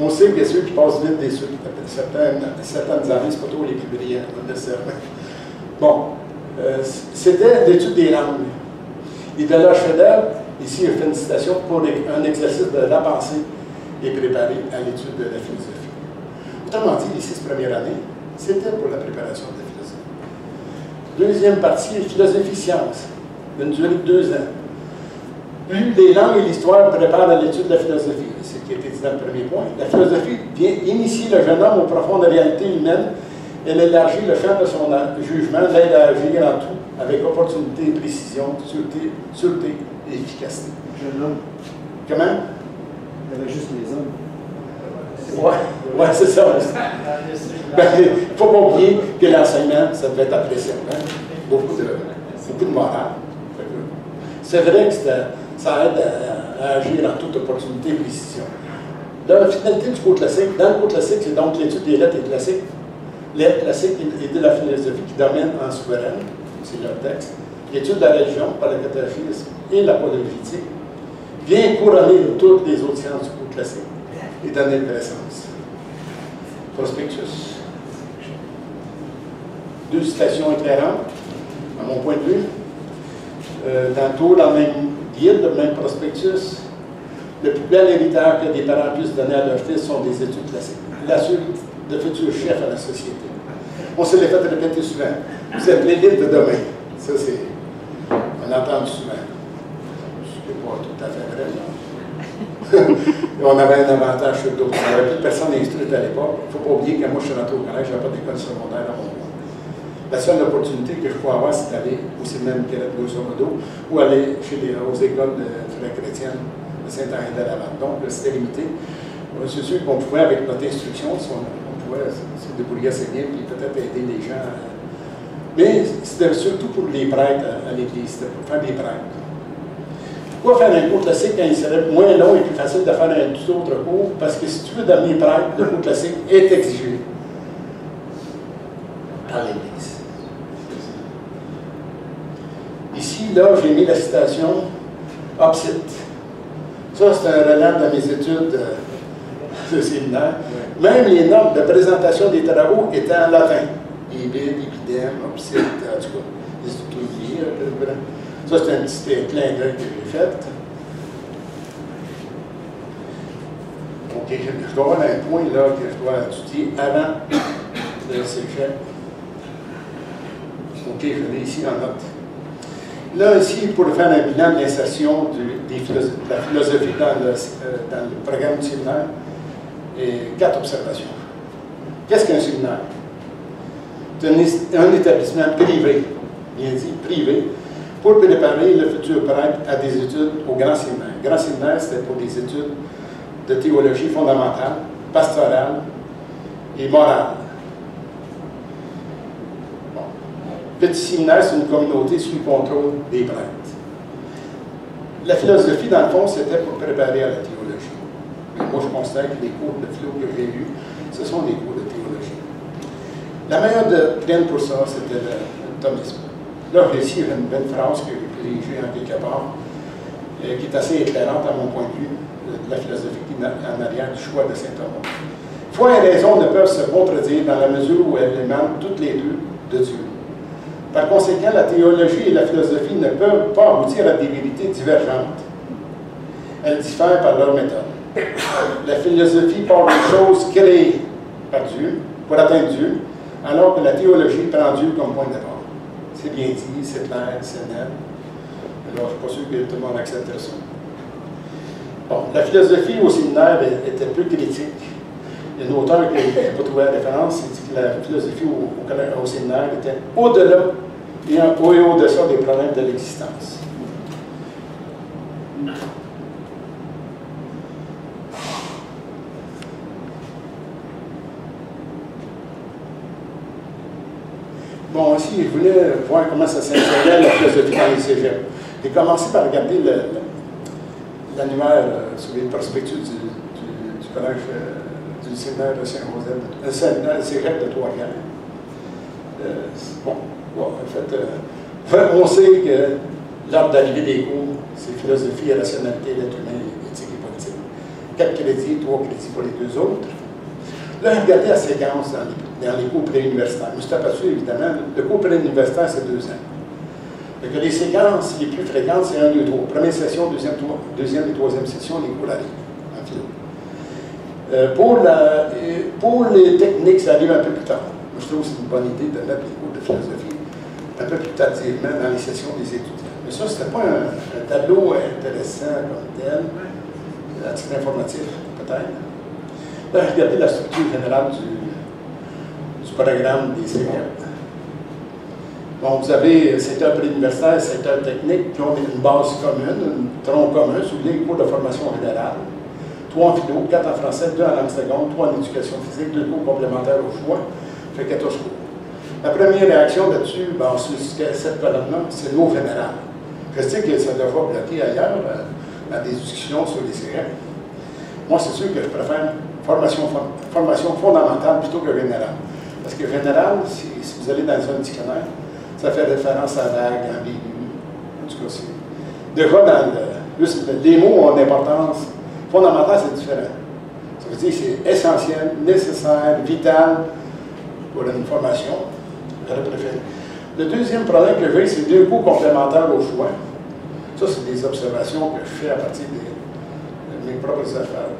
On sait que ceux qui passent vite des certaines, certaines années, c'est pas trop les plus brillants, Bon, euh, c'était l'étude des langues. Et de la ici, il fait une citation pour un exercice de la pensée et préparé à l'étude de la philosophie. Autrement dit, les six premières années, c'était pour la préparation de la philosophie. Deuxième partie, philosophie-science d'une durée de deux ans. Plus les langues et l'histoire préparent à l'étude de la philosophie. C'est ce qui a été dit dans le premier point. La philosophie vient initier le jeune homme aux profondes réalités humaines. Elle élargit le champ de son jugement, l'aide à agir en tout, avec opportunité, précision, sûreté, sûreté et efficacité. Jeune homme. Comment? Il y avait juste les hommes. Oui, ouais, c'est ça. Ben, il ne faut pas oublier que l'enseignement, ça devait être apprécié. Hein? Beaucoup, de, beaucoup de morale. C'est vrai que ça aide à, agir en toute opportunité et précision. La finalité du cours classique, dans le cours classique, c'est donc l'étude des lettres et classiques. Lettres classiques et de la philosophie qui domine en souveraine, c'est leur texte. L'étude de la religion par le catéchisme et l'apologétique vient couronner toutes les autres sciences du cours classique et donner connaissance. Prospectus. Deux citations éclairantes, à mon point de vue. Euh, tantôt, dans le même guide, le même prospectus, le plus bel héritage que des parents puissent donner à leurs fils sont des études classiques. Il assure de futurs chefs à la société. On se les fait répéter souvent. Vous êtes l'élite de demain. Ça, c'est. On entend souvent. Ce n'est pas tout à fait vrai, on avait un avantage sur d'autres. Il plus personne instruite à l'époque. Il ne faut pas oublier que moi, je suis rentré au collège, je n'avais pas d'école secondaire à mon coin. La seule opportunité que je pouvais avoir, c'est d'aller au séminaire Michael grosso modo, ou aller chez les, aux écoles de, la chrétienne de Saint-Henri-de-la-Laval. Donc, c'était limité. C'est sûr qu'on pouvait, avec notre instruction, on, pouvait se débrouiller assez bien, puis peut-être aider les gens. Mais c'était surtout pour les prêtres à, à l'église, c'était pour faire des prêtres. Pourquoi faire un cours classique quand il serait moins long et plus facile de faire un tout autre cours? Parce que si tu veux devenir prêtre, le cours classique est exigé par l'Église. Ici, là, j'ai mis la citation opposite. Ça, c'est un relent de mes études euh, de séminaire. Même les notes de présentation des travaux étaient en latin. Ibid, ibidem, opposite, en tout cas, ça, c'est un petit clin d'œil que j'ai fait. OK, je dois avoir un point là que je dois étudier avant le cégep. OK, je l'ai ici en note. Là, ici, pour faire un bilan de l'insertion de la philosophie dans le, euh, dans le programme du séminaire, et quatre observations. Qu'est-ce qu'un séminaire? C'est un, établissement privé, bien dit, privé, pour préparer le futur prêtre à des études au grand séminaire. Grand séminaire, c'était pour des études de théologie fondamentale, pastorale et morale. Bon. Petit séminaire, c'est une communauté sous le contrôle des prêtres. La philosophie, dans le fond, c'était pour préparer à la théologie. moi, je constate que les cours de philo que j'ai eus, ce sont des cours de théologie. La meilleure de pleine pour ça, c'était le thomisme. Là, ici, il y une belle phrase que j'ai en quelque part, euh, qui est assez éclairante à mon point de vue, de la philosophie en arrière du choix de saint Thomas. Foi et raison ne peuvent se contredire dans la mesure où elles émanent toutes les deux de Dieu. Par conséquent, la théologie et la philosophie ne peuvent pas aboutir à des vérités divergentes. Elles diffèrent par leur méthode. La philosophie parle des choses créées par Dieu, pour atteindre Dieu, alors que la théologie prend Dieu comme point de départ c'est bien dit, c'est clair, c'est net. Alors, je ne suis pas sûr que tout le monde accepte ça. Bon, la philosophie au séminaire était plus critique. Il y a un auteur qui n'a pas trouvé la référence, il dit que la philosophie au, séminaire était au-delà et au-dessous des problèmes de l'existence. Bon, aussi, je voulais voir comment ça s'insérait la philosophie dans les cégeps. J'ai commencé par regarder l'annuaire euh, sur les perspectives du, collège euh, séminaire de Saint-Rosette, le euh, cégep de Trois-Rivières. bon, en fait, on sait que l'ordre d'arrivée des cours, c'est philosophie, rationalité, l'être humain, éthique et politique. Quatre crédits, trois crédits pour les deux autres. Là, regardez la séquence dans les cours préuniversitaires. Je me suis aperçu, évidemment, le cours préuniversitaire, c'est deux ans. Les séquences les plus fréquentes, c'est un, deux, trois. Première session, deuxième, deuxième et troisième session, les cours arrivent. Euh, pour, la, pour les techniques, ça arrive un peu plus tard. je trouve que c'est une bonne idée de mettre les cours de philosophie un peu plus tardivement dans les sessions des étudiants. Mais ça, ce n'était pas un, tableau intéressant comme tel, à titre informatif, peut-être. Là, regardez la structure générale du, programme des cégeps. Bon, vous avez secteur préuniversitaire, secteur technique, qui ont une base commune, un tronc commun, sous les cours de formation fédérale. 3 en philo, 4 en français, 2 en langue seconde, 3 en éducation physique, 2 cours complémentaires au choix, fait 14 cours. La première réaction là-dessus, ben, sur cette colonne-là, c'est le mot général. Je sais que ça doit bloquer ailleurs, euh, dans des discussions sur les CRM. Moi, c'est sûr que je préfère formation, formation fondamentale plutôt que générale. Parce que général, si, vous allez dans un dictionnaire, ça fait référence à vague, ambigu. En tout cas, c'est. Déjà, dans le, les mots ont une importance fondamentale, c'est différent. Ça veut dire que c'est essentiel, nécessaire, vital pour une formation. Le deuxième problème que j'ai, c'est deux coûts complémentaires au choix. Ça, c'est des observations que je fais à partir de mes propres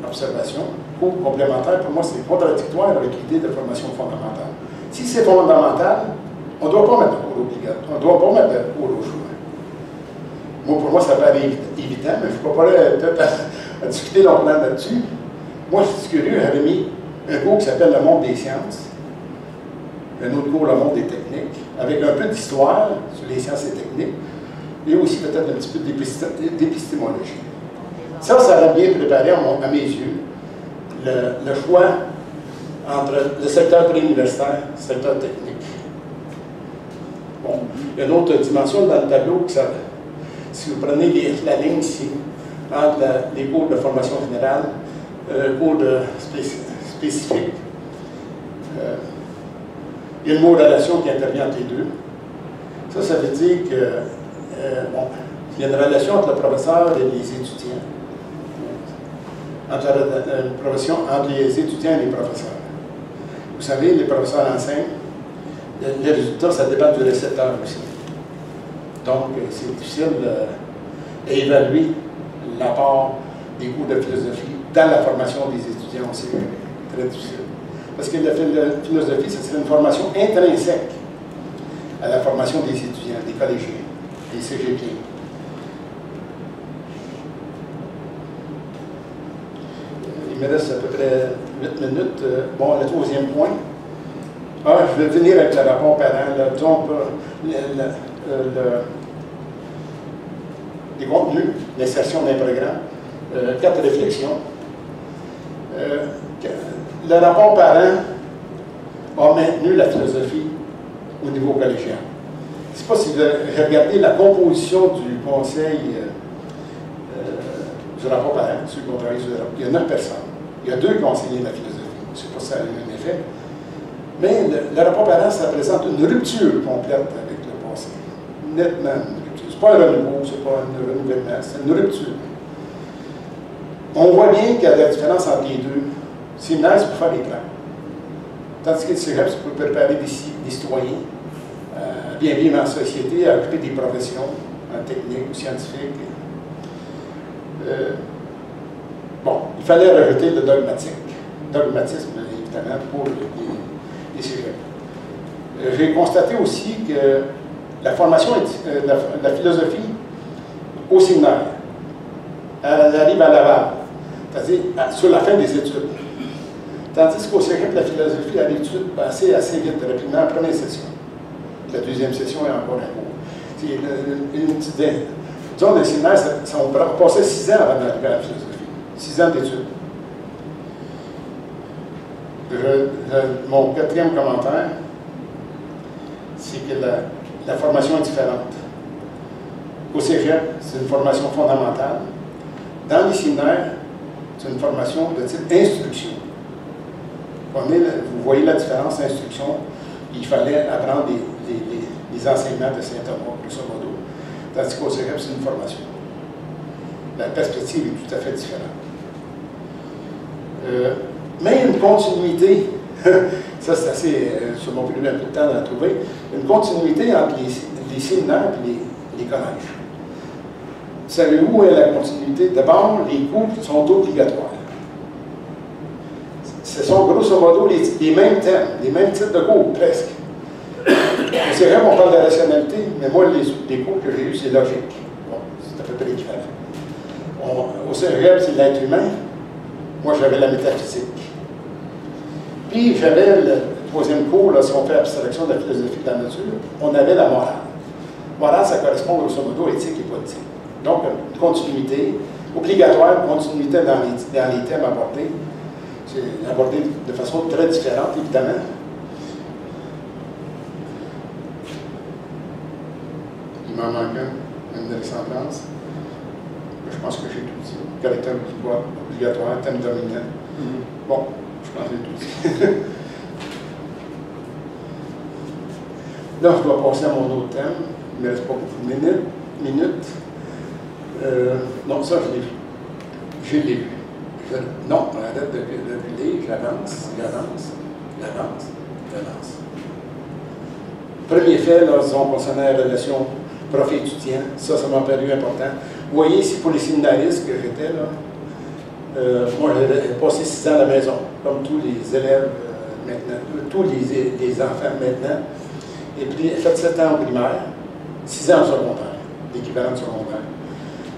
observations. Coûts complémentaires, pour moi, c'est contradictoire avec l'idée de formation fondamentale. Si c'est fondamental, on ne doit pas mettre de cours obligatoire, on ne doit pas mettre de cours au choix. Moi, pour moi, ça paraît évident, mais je ne peux pas peut-être à, discuter longuement là-dessus. Moi, je suis curieux, j'avais mis un cours qui s'appelle Le monde des sciences un autre cours, le monde des techniques, avec un peu d'histoire sur les sciences et techniques, et aussi peut-être un petit peu d'épistémologie. Ça, ça a bien préparé à, mes yeux le, choix entre le secteur préuniversitaire et le secteur technique. Bon, il y a une autre dimension dans le tableau, que ça, si vous prenez la ligne ici, entre les cours de formation générale, euh, cours de spécifique, euh, il y a une relation qui intervient entre les deux. Ça, ça veut dire que, euh, il y a une relation entre le professeur et les étudiants. Entre relation entre les étudiants et les professeurs. Vous savez, les professeurs enseignent. Les résultats, ça dépend du récepteur aussi. Donc, euh, c'est difficile d'évaluer l'apport des cours de philosophie dans la formation des étudiants. C'est très difficile. Parce que la philosophie, c'est une formation intrinsèque à la formation des étudiants, des collégiens, des CGP. Il me reste à peu près 8 minutes. Bon, le troisième point. Ah, je vais venir avec le rapport parent. Là. Donc, le, les contenus, l'insertion d'un programme, euh, quatre réflexions. Euh, le rapport parent a maintenu la philosophie au niveau collégien. Je ne sais pas si vous regardé la composition du conseil euh, euh, du rapport parent, sur le Il y a neuf personnes. Il y a deux conseillers de la philosophie. Je ne sais pas si ça a eu un effet. Mais le, rapport parent, ça présente une rupture complète avec le conseil. Nettement une rupture. N'est pas un renouveau, ce n'est pas un renouvellement, c'est une rupture. On voit bien qu'il y a la différence entre les deux Séminaire, c'est pour faire des plans. Tandis que le cégep, c'est pour préparer des, citoyens euh, bien vivre la société, à occuper des professions en technique ou scientifique. Euh, bon, il fallait rajouter le dogmatique. Dogmatisme, évidemment, pour les, les. Euh, j'ai constaté aussi que la formation, la, la, philosophie au séminaire, elle arrive à Laval, c'est-à-dire sur la fin des études. Tandis qu'au cégep, la philosophie l'habitude de passer assez vite, rapidement, en première session. La deuxième session est encore un cours. C'est une. Disons, le séminaire, ça, ça, on passait six ans avant d'arriver à la philosophie. Six ans d'études. mon quatrième commentaire, c'est que la, la, formation est différente. Au cégep, c'est une formation fondamentale. Dans les séminaires, c'est une formation de type instruction vous voyez la différence instruction. Il fallait apprendre les, enseignements de Saint-Thomas, grosso modo. Tandis qu'au cégep, c'est une formation. La perspective est tout à fait différente. Euh, mais une continuité, ça c'est assez, euh, ça m'a pris un peu de temps d'en trouver, une continuité entre les, séminaires et les, les collèges. Savez-vous où est la continuité? D'abord, les cours sont obligatoires ce sont grosso modo les, mêmes thèmes, les mêmes types de cours, presque. Au vrai on parle de rationalité, mais moi, les, cours que j'ai eus, c'est logique. Bon, c'est à peu près différent. au cégep, c'est l'être humain. Moi, j'avais la métaphysique. Puis, j'avais le troisième cours, là, si on fait abstraction de la philosophie de la nature, on avait la morale. Morale, ça correspond grosso modo à éthique et politique. Donc, une continuité obligatoire, continuité dans les, dans les thèmes abordés. C'est abordé de façon très différente, évidemment. Il m'en manque un, une ressemblance. Je pense que j'ai tout dit. Caractère obligatoire, thème dominant. Mm-hmm. Bon, je. Là, je dois passer à mon autre thème. Il ne reste pas beaucoup de minutes. Euh, non, ça, je l'ai vu. Je l'ai vu. non, on arrête de, de, j'avance, j'avance, j'avance, j'avance. Premier fait, là, disons, concernant la relation prof-étudiant, ça, ça m'a paru important. Vous voyez, ici, pour les séminaristes que j'étais, là, moi, j'ai passé six ans à la maison, comme tous les élèves euh, maintenant, tous les, enfants maintenant. Et puis, fait 7 ans au primaire, 6 ans au secondaire, l'équivalent secondaire.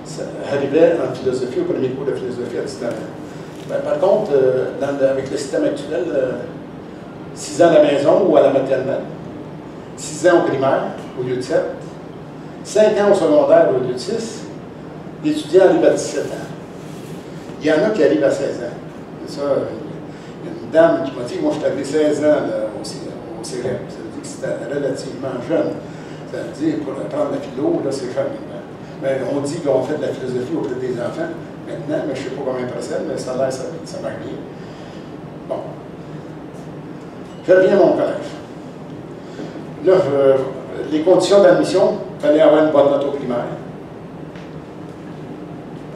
Ça arrivait en philosophie, au premier cours de philosophie à 19 ans. Ben, par contre, euh, avec le système actuel, 6 euh, ans à la maison ou à la maternelle, 6 ans au primaire au lieu de 7, 5 ans au secondaire au lieu de 6, l'étudiant arrive à 17 ans. Il y en a qui arrivent à 16 ans. Ça, une dame qui m'a dit, moi je suis arrivé 16 ans au, au cégep c'était relativement jeune. Ça veut dire, pour apprendre la philo, là, c'est jeune Mais on dit qu'on fait de la philosophie auprès des enfants maintenant, mais je ne sais pas comment ils procèdent, mais ça a l'air, ça, ça marche bien. Bon. Je reviens à mon collège. Là, les conditions d'admission, il fallait avoir une bonne note au primaire.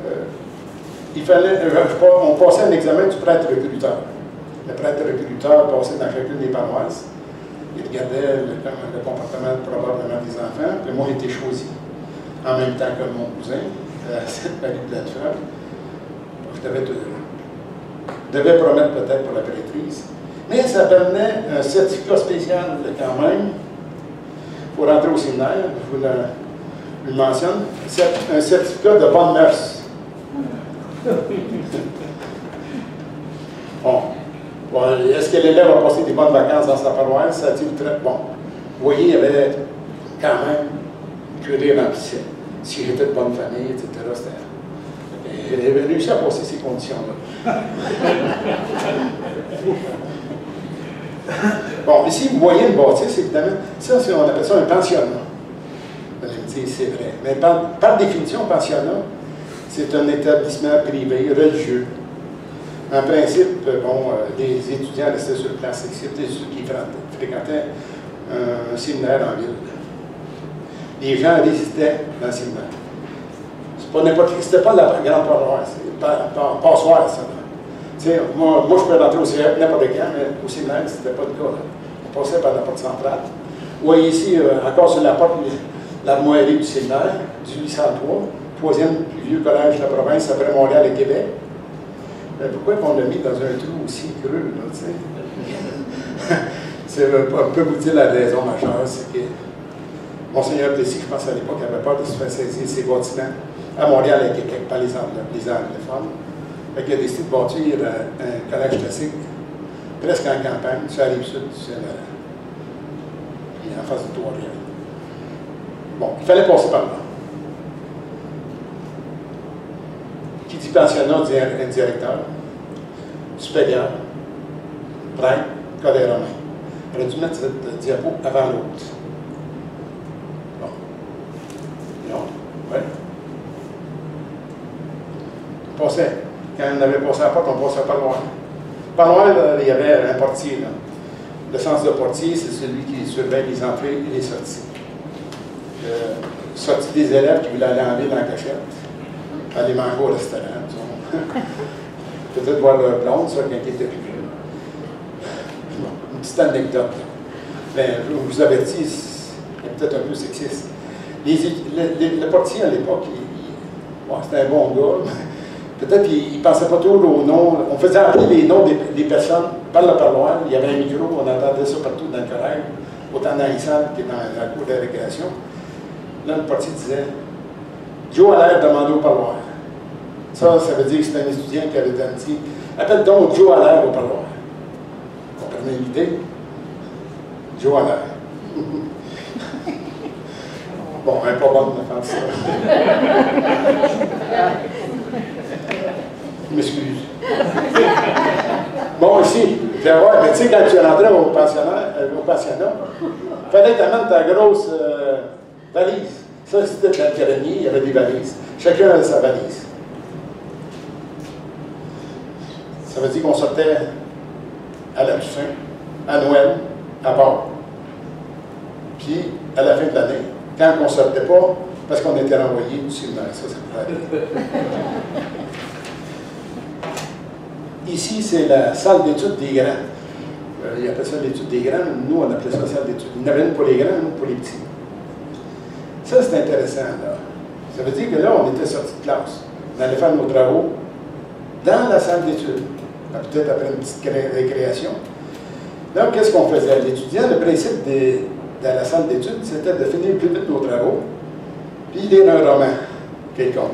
Euh, il fallait, on passait un examen du prêtre recruteur. Le prêtre recruteur passait dans chacune des paroisses il regardait le, comportement probablement des enfants. Puis moi, été choisi en même temps que mon cousin, euh, Marie Plateforme. Je devais, devais promettre peut-être pour la prêtrise. Mais ça donnait un certificat spécial quand même pour rentrer au séminaire. Je vous le mentionne. Un certificat de bonne mœurs. Bon. Est-ce que l'élève a passé des bonnes vacances dans sa paroisse? Ça dit très bon. Vous voyez, il y avait quand même curé remplissait. Si j'étais de bonne famille, etc. Il avait réussi à passer ces conditions-là. bon, ici, vous voyez une bâtisse, évidemment. Ça, on appelle ça un pensionnat. Vous allez me dire, c'est vrai. Mais par, par définition, pensionnat, c'est un établissement privé, religieux, en principe, bon, euh, les étudiants restaient sur place, excepté ceux qui fréquentaient un séminaire en ville. Les gens résistaient dans le séminaire. Ce n'était pas, pas la grande passoire, ça. moi, moi, je pouvais rentrer au séminaire n'importe quand, mais au séminaire, ce n'était pas le cas. On passait par la porte centrale. Vous voyez ici, euh, encore sur la porte, l'armoirie du séminaire, 1803, troisième plus vieux collège de la province après Montréal et Québec. Mais pourquoi on l'a mis dans un trou aussi creux, là, tu sais? c'est un peu vous dire la raison majeure, c'est que Monseigneur Plessis, je pense à l'époque, avait peur de se faire saisir ses bâtiments à Montréal et Québec par les, anglophones. Fait qu'il a décidé de bâtir un, un collège classique, presque en campagne, sur la rive sud Sénat. Puis en face de Trois-Rivières. Bon, il fallait passer par là. Qui dit pensionnat dit un directeur, supérieur, prêtre, code romain. J'aurais dû mettre cette diapo avant l'autre. Bon. Non? Oui? On passait. Quand on avait passé la porte, on passait pas loin. Pas loin, il y avait un portier. Là. Le sens de portier, c'est celui qui surveille les entrées et les sorties. Euh, des élèves qui voulaient aller en ville en cachette aller manger au restaurant. Peut-être voir leur blonde, ça, quand il était plus vieux. Une petite anecdote. Je vous avertis, c'est peut-être un peu sexiste. Le portier à l'époque, c'était un bon gars. Peut-être qu'il ne pensait pas trop au nom. On faisait appeler les noms des, personnes par le parloir. Il y avait un micro, on entendait ça partout dans le collège, autant dans les salles que dans la cour de récréation. Là, le portier disait Joe a l'air au parloir. Ça, ça veut dire que c'est un étudiant qui avait dit Appelle donc Joe a au parloir. Vous comprenez l'idée Joe a bon, elle pas bonne de faire ça. Je m'excuse. bon, ici, je vais voir, mais tu sais, quand tu rentrais au pensionnat, euh, au pensionnat, fallait que ta grosse euh, valise. Ça, c'était de l'académie, il y avait des valises. Chacun avait sa valise. Ça veut dire qu'on sortait à la Toussaint, à Noël, à Pâques. Puis, à la fin de l'année, quand on ne sortait pas, parce qu'on était renvoyé du séminaire, ça, ça Ici, c'est la salle d'études des grands. Euh, il appelle ça l'étude des grands. Nous, on appelait ça la salle d'études. Il y en avait une pour les grands, pour les petits. Ça, c'est intéressant. Là. Ça veut dire que là, on était sortis de classe. On allait faire nos travaux dans la salle d'études. Peut-être après une petite récréation. Donc, qu'est-ce qu'on faisait? L'étudiant, le principe de, la salle d'études, c'était de finir plus vite nos travaux, puis lire un roman quelconque.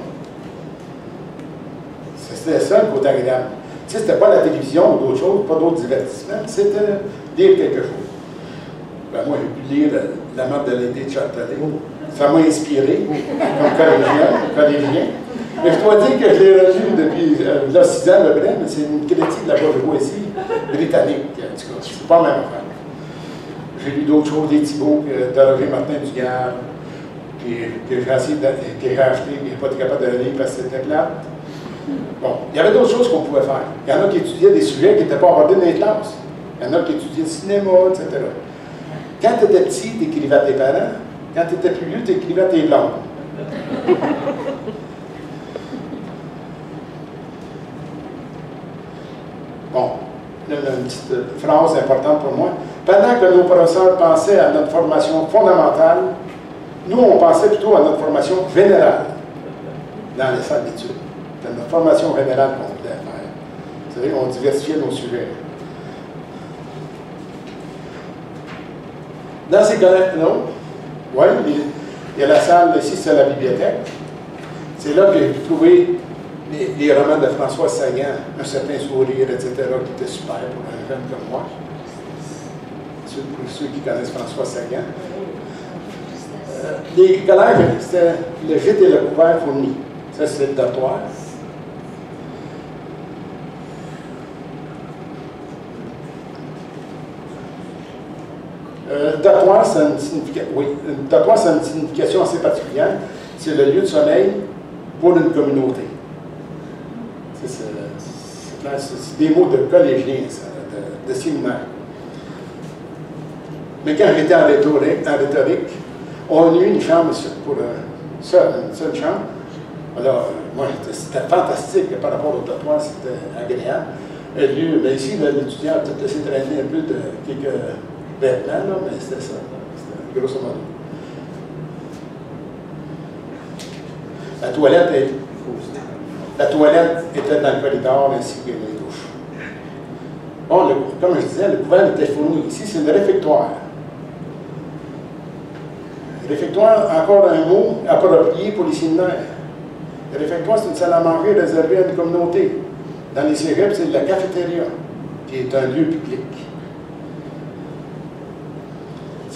C'était ça le côté agréable. Tu sais, c'était pas la télévision ou d'autres choses, pas d'autres divertissements, c'était lire quelque chose. Ben, moi, j'ai pu lire La mort de l'été de Châtelet. Ça m'a inspiré, comme collégien, collégien. Mais je dois dire que je l'ai reçu depuis euh, là, six ans, le mais c'est une critique de la bourgeoisie britannique. En tout cas, c'est pas même affaire. J'ai lu d'autres choses, des Thibault, de Martin Dugard, que, que j'ai essayé de, que pas été capable de lire parce que c'était plate. Bon, il y avait d'autres choses qu'on pouvait faire. Il y en a qui étudiaient des sujets qui n'étaient pas abordés dans les classes. Il y en a qui étudiaient le cinéma, etc. Quand tu étais petit, tu écrivais à tes parents. Quand tu étais plus vieux, tu écrivais tes blancs. Bon, une, petite phrase importante pour moi. Pendant que nos professeurs pensaient à notre formation fondamentale, nous, on pensait plutôt à notre formation générale dans les salles d'études. C'était notre formation générale qu'on voulait faire. Diversifiait nos sujets. Dans ces cas-là? Oui, il y a la salle, ici c'est la bibliothèque. C'est là que j'ai trouvé les, romans de François Sagan, Un certain sourire, etc., qui étaient super pour un jeune comme moi. pour ceux qui connaissent François Sagan. Euh, les collèges, c'était le gîte et le couvert fourni. Ça, c'est le dortoir. Euh, dortoir, c'est une, signification assez particulière. C'est le lieu de sommeil pour une communauté. C'est des mots de collégien, ça, de, de séminaire. Mais quand j'étais en rhétorique, on a eu une chambre pour euh, une seule chambre. Alors, moi, c'était fantastique par rapport au dortoir, c'était agréable. Lui, ben ici, l'étudiant a peut-être laissé traîner un peu de quelques grosso. La toilette, est, la toilette était dans le corridor ainsi que les douches. Bon, comme je disais, le couvert était fourni. Ici, c'est le réfectoire. Réfectoire, encore un mot approprié pour les séminaires. Le réfectoire, c'est une salle à manger réservée à une communauté. Dans les cégeps, c'est la cafétéria, qui est un lieu public.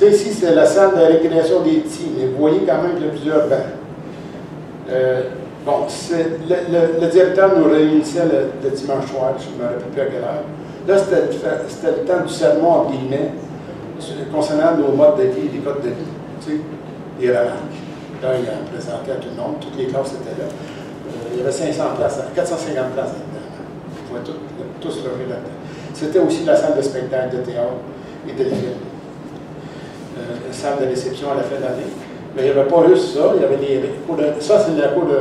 Ici, c'est la salle de récréation des petits, mais vous voyez quand même qu'il y a plusieurs bancs. Euh, bon, le, directeur nous réunissait le, dimanche soir, je ne me rappelle plus à quelle heure. Là, c'était le temps du sermon, en guillemets, concernant nos modes de vie, les codes de vie, tu sais, les remarques. Là, il a présenté à tout le monde, toutes les classes étaient là. Euh, il y avait 500 places, 450 places là-dedans. Pouvait tous, lever là-dedans. C'était aussi la salle de spectacle, de théâtre et de films. Euh, salle de réception à la fin de l'année. Mais il n'y avait pas juste ça, cours ça c'est la cour de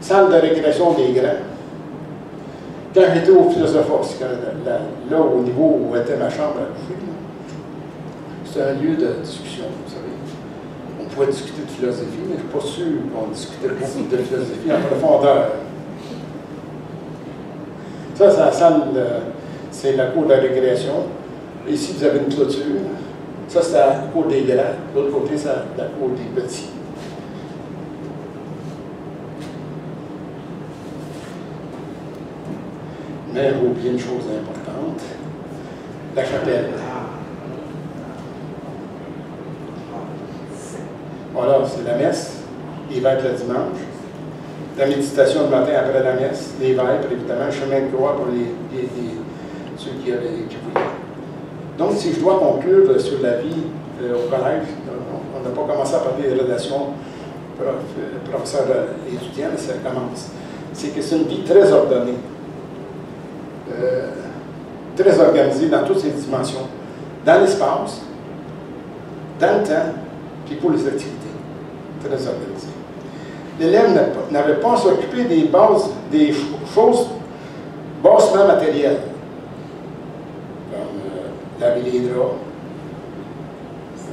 salle de récréation des grands. Quand j'étais au Philosophos, là au niveau où était ma chambre à c'était un lieu de discussion, vous savez. On pouvait discuter de philosophie, mais je ne suis pas sûr qu'on discutait beaucoup de philosophie en profondeur. Ça, c'est la salle, c'est la cour de la récréation. Ici, vous avez une clôture. Ça, c'est la cour des grands. L'autre côté, c'est la cour des petits. Mais oublié une chose importante. La chapelle. Voilà, c'est la messe, vêpres le dimanche. La méditation le matin après la messe, les vêpres, évidemment, le chemin de croix pour les, ceux qui, avaient. Donc, si je dois conclure sur la vie au collège, on n'a pas commencé à parler des relations professeur-étudiant, mais ça commence. C'est que c'est une vie très ordonnée, très organisée dans toutes ses dimensions, dans l'espace, dans le temps, puis pour les activités. Très organisé. L'élève n'avait pas à s'occuper des bases, des choses bassement matérielles, draps,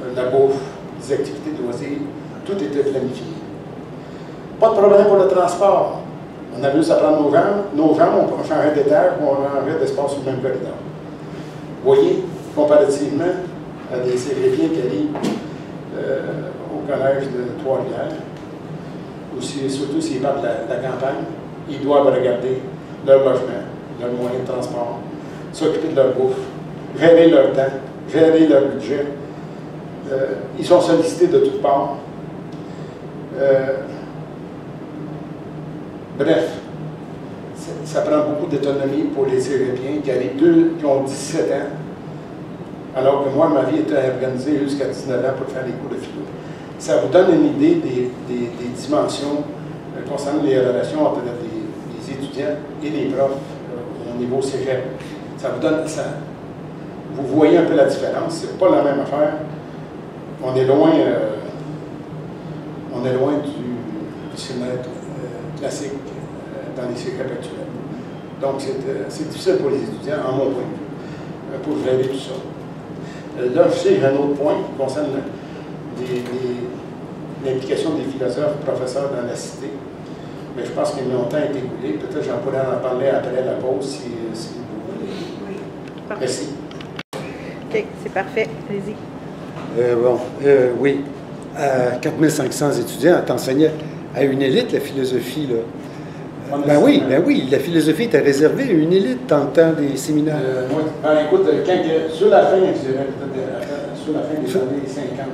euh, la bouffe, les activités de loisirs, tout était planifié. Pas de problème pour le transport. On avait juste à prendre nos jambes, nos jambes, on changeait d'étage, on changeait d'espace sur le même corridor. Vous voyez, comparativement à des cérébiens qui arrivent euh, au collège de Trois-Rivières, ou surtout s'ils partent de la, campagne, ils doivent regarder leur logement, leur moyen de transport, s'occuper de leur bouffe, gérer leur temps, gérer leur budget. Euh, ils sont sollicités de toutes parts. Euh, bref, ça prend beaucoup d'autonomie pour les Européens qui deux qui ont 17 ans, alors que moi, ma vie était organisée jusqu'à 19 ans pour faire des cours de philo. Ça vous donne une idée des, dimensions euh, concernant les relations entre les, étudiants et les profs au niveau cégep. Ça vous donne, ça, vous voyez un peu la différence, c'est pas la même affaire. On est loin, euh, on est loin du, du classique dans les cégeps actuels. Donc c'est difficile pour les étudiants, en mon point de vue, pour gérer tout ça. Euh, là, je sais, j'ai un autre point qui concerne l'implication des philosophes professeurs dans la cité. Mais je pense que mon temps est écoulé. Peut-être j'en pourrais en parler après la pause si, vous voulez. Merci. OK, c'est parfait. Allez-y. Euh, bon, euh, oui. À 4500 étudiants, t'enseignais à une élite la philosophie. Là. Ben oui, ben oui, la philosophie était réservée à une élite en temps des séminaires. Euh, moi, ben, écoute, quand, sur la fin, je dirais, sur la fin des années 50,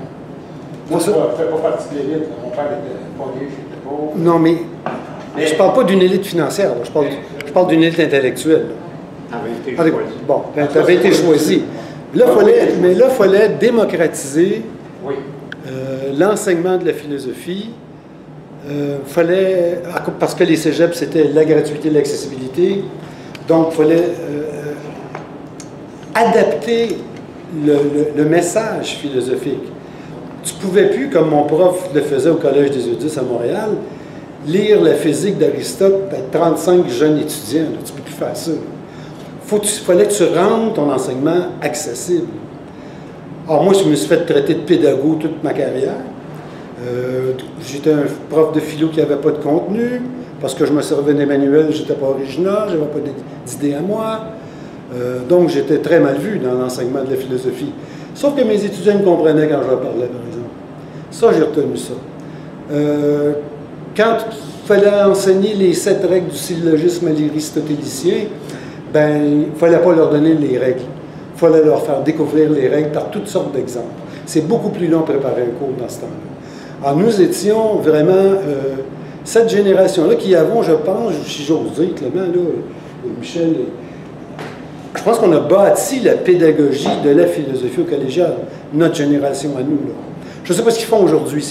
moi, ça? ne fait pas partie de l'élite. Mon père était pas riche, j'étais pauvre. Non, mais, je ne parle pas d'une élite financière, je parle, je parle d'une élite intellectuelle. Été choisi. Bon, ben, tu avais été choisi. Là, ah fallait, mais là, il fallait démocratiser oui. euh, l'enseignement de la philosophie euh, fallait, parce que les cégeps, c'était la gratuité, l'accessibilité, donc il fallait euh, adapter le, message philosophique. Tu ne pouvais plus, comme mon prof le faisait au Collège des Eudis à Montréal, lire la physique d'Aristote à 35 jeunes étudiants. Tu ne peux plus faire ça. Il fallait que tu rendes ton enseignement accessible. Alors moi, je me suis fait traiter de pédagogue toute ma carrière. Euh, j'étais un prof de philo qui n'avait pas de contenu, parce que je me servais des manuels, je n'étais pas original, je n'avais pas d'idées à moi. Euh, donc j'étais très mal vu dans l'enseignement de la philosophie. Sauf que mes étudiants me comprenaient quand je leur parlais, par exemple. Ça, j'ai retenu ça. Euh, quand il fallait enseigner les sept règles du syllogisme aristotélicien, ben, il ne fallait pas leur donner les règles. Il fallait leur faire découvrir les règles par toutes sortes d'exemples. C'est beaucoup plus long de préparer un cours dans ce temps-là. Alors, nous étions vraiment euh, cette génération-là qui avons, je pense, si j'ose dire, Clément, là, euh, Michel, je pense qu'on a bâti la pédagogie de la philosophie au collégial, notre génération à nous. Là. Je ne sais pas ce qu'ils font aujourd'hui.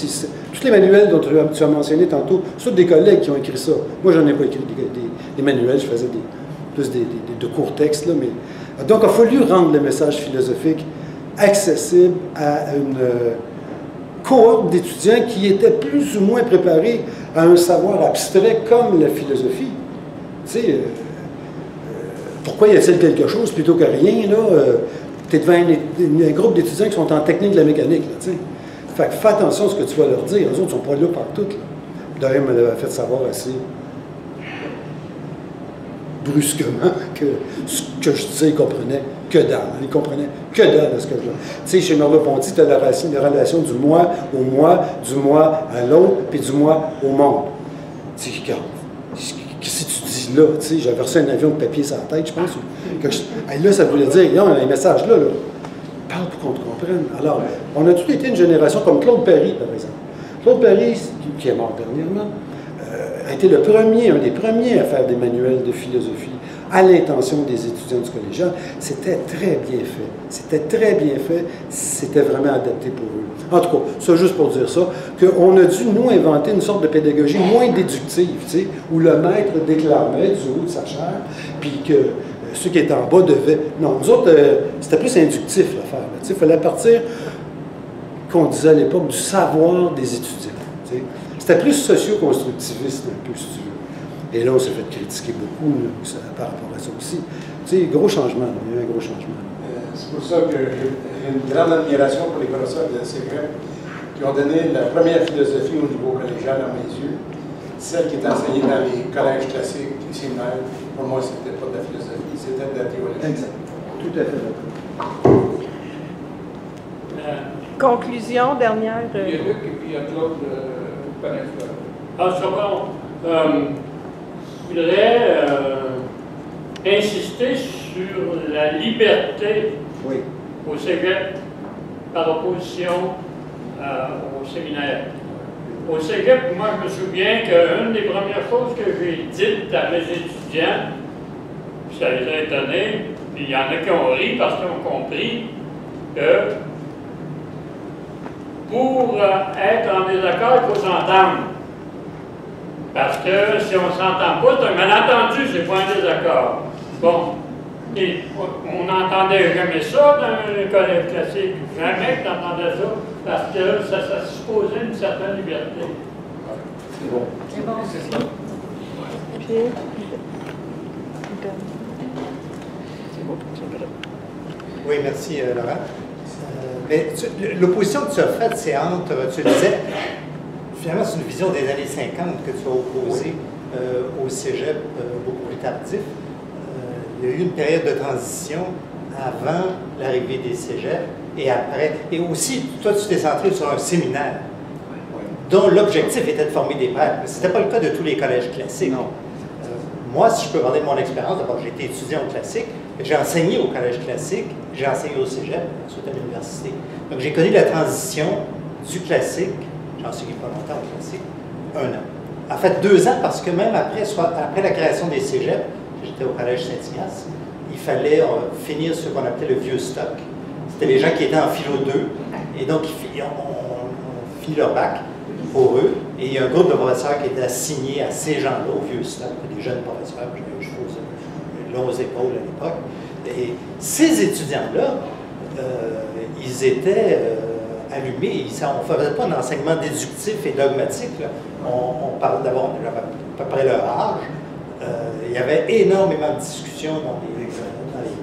tous les manuels dont tu as, mentionné tantôt, ce sont des collègues qui ont écrit ça. Moi, je n'en ai pas écrit des, manuels, je faisais des, plus des, de courts textes. Là, mais... Donc, il a fallu rendre le message philosophique accessible à une, cohorte d'étudiants qui étaient plus ou moins préparés à un savoir abstrait comme la philosophie. Tu sais, euh, euh, pourquoi y a-t-il quelque chose plutôt que rien, là? Euh, tu es devant un, groupe d'étudiants qui sont en technique de la mécanique, là. Fait que fais attention à ce que tu vas leur dire. Les autres ne sont pas là partout. D'ailleurs, me l'avait fait savoir assez brusquement que ce que je disais, ils comprenaient que dalle. Ils comprenaient que dalle de ce que je disais. Tu sais, chez Merleau-Ponty, tu as la relation, du moi au moi, du moi à l'autre, puis du moi au monde. Tu sais, qu'est-ce que tu dis là? Tu sais, j'avais reçu un avion de papier sur la tête, je pense. là, ça voulait dire, il y a un message là, là. Parle pour qu'on te comprenne. Alors, on a tous été une génération comme Claude Paris, par exemple. Claude Paris, qui est mort dernièrement, a été le premier, un des premiers à faire des manuels de philosophie à l'intention des étudiants du collégial. C'était très bien fait. C'était très bien fait. C'était vraiment adapté pour eux. En tout cas, ça juste pour dire ça, qu'on a dû, nous, inventer une sorte de pédagogie moins déductive, tu sais, où le maître déclamait du haut de sa chair, puis que euh, ceux qui étaient en bas devaient... Non, nous autres, euh, c'était plus inductif l'affaire. Tu sais, il fallait partir, qu'on disait à l'époque, du savoir des étudiants. C'était plus socio-constructiviste, un peu, si tu veux. Et là, on s'est fait critiquer beaucoup là, ça- par rapport à ça aussi. Tu sais, gros changement, là, il y a eu un gros changement. Euh, C'est pour ça que j'ai une grande admiration pour les professeurs de CEGEP qui ont donné la première philosophie au niveau collégial à mes yeux. Celle qui est enseignée dans les collèges classiques, les séminaires, pour moi, c'était pas de la philosophie, c'était de la théologie. Tout à fait d'accord. Euh, Conclusion, dernière. euh, Il y a Luc et puis il y a Claude euh, Panafra. Ah. Euh, je voudrais euh, insister sur la liberté Oui. au cégep par opposition euh, au séminaire. Au cégep, moi, je me souviens qu'une des premières choses que j'ai dites à mes étudiants, ça les a étonnés, puis il y en a qui ont ri parce qu'ils ont compris que pour euh, être en désaccord, il faut s'entendre. Parce que si on ne s'entend pas, c'est un malentendu, c'est pas un désaccord. Bon. Et on n'entendait jamais ça dans le collège classique. Jamais que t'entendais ça. Parce que ça, ça supposait une certaine liberté. C'est bon. puis- Oui, merci, euh, Laurent. Mais l'opposition que tu as faite, c'est entre, tu le disais, finalement, c'est une vision des années 50 que tu as opposée euh, au cégep euh, beaucoup plus tardif. Euh, il y a eu une période de transition avant l'arrivée des cégeps et après. Et aussi, toi, tu t'es centré sur un séminaire dont l'objectif était de former des prêtres. Ce n'était pas le cas de tous les collèges classiques. Non. Moi, si je peux parler de mon expérience, d'abord, j'ai été étudiant au classique, j'ai enseigné au collège classique, j'ai enseigné au cégep, ensuite à l'université. Donc, j'ai connu la transition du classique, j'ai enseigné pas longtemps au classique, un an. En fait, deux ans, parce que même après, après la création des cégeps, j'étais au collège Saint-Ignace, il fallait euh, finir ce qu'on appelait le vieux stock. C'était les gens qui étaient en philo 2, et donc on, on, fit leur bac pour eux, et il y a un groupe de professeurs qui était assigné à ces gens-là, au vieux stock, des jeunes professeurs, j'avais les cheveux longs épaules à l'époque. Et ces étudiants-là, euh, ils étaient euh, allumés, on ne faisait pas un enseignement déductif et dogmatique. On, parlait d'avoir à peu près leur âge. Euh, il y avait énormément de discussions dans les,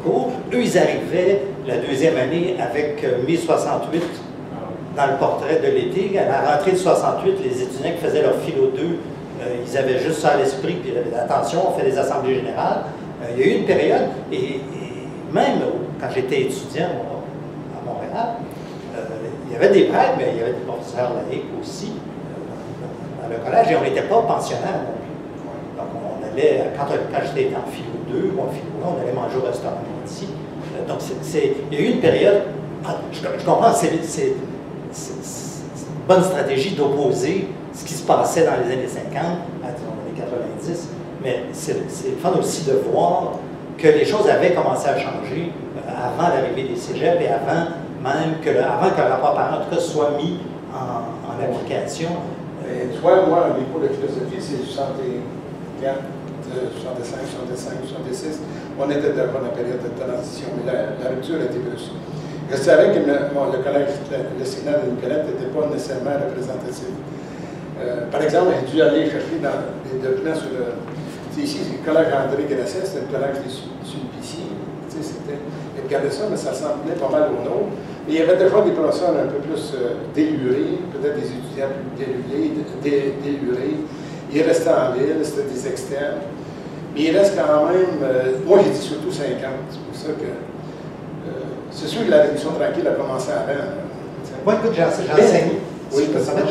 cours. Eux, ils arrivaient la deuxième année avec euh, mai 68 dans le portrait de l'été. À la rentrée de 68, les étudiants qui faisaient leur philo 2, euh, ils avaient juste ça à l'esprit, puis ils avaient attention, on fait des assemblées générales. Il y a eu une période, et même quand j'étais étudiant à Montréal, euh, il y avait des prêtres, mais il y avait des professeurs laïcs aussi euh, dans le collège, et on n'était pas pensionnaires non plus. Donc, on allait, quand, j'étais en philo 2 ou en philo 1, on allait manger au restaurant ici. Euh, Donc, il y a eu une période, ah, je, comprends, c'est une bonne stratégie d'opposer ce qui se passait dans les années 50 à les 90, mais c'est fun aussi de voir que les choses avaient commencé à changer euh, avant l'arrivée des cégeps et avant même que le, avant que le rapport parent, cas, soit mis en, application. Et tu vois, moi, mes cours de philosophie, c'est 64, euh, 65, 65, 66. On était dans la période de transition, mais la, rupture était plus. Je savais que le, le collège, le, séminaire de Nicolette n'était pas nécessairement représentatif. Euh, par exemple, j'ai dû aller chercher dans les documents sur le. C'est Ici, c'est le collège André Grasset, c'est le collège des Sul- Sulpici. Tu sais, c'était. J'ai regardé ça, mais ça ressemblait pas mal au nôtre. Mais il y avait des fois des professeurs un peu plus euh, délurés, peut-être des étudiants plus délurés, dé- délurés. Ils restaient en ville, c'était des externes. Mais il reste quand même. euh, moi, j'ai dit surtout 50. C'est pour ça que. euh, c'est sûr que la réduction tranquille a commencé avant. Moi, écoute, enseigné. Oui, Oui,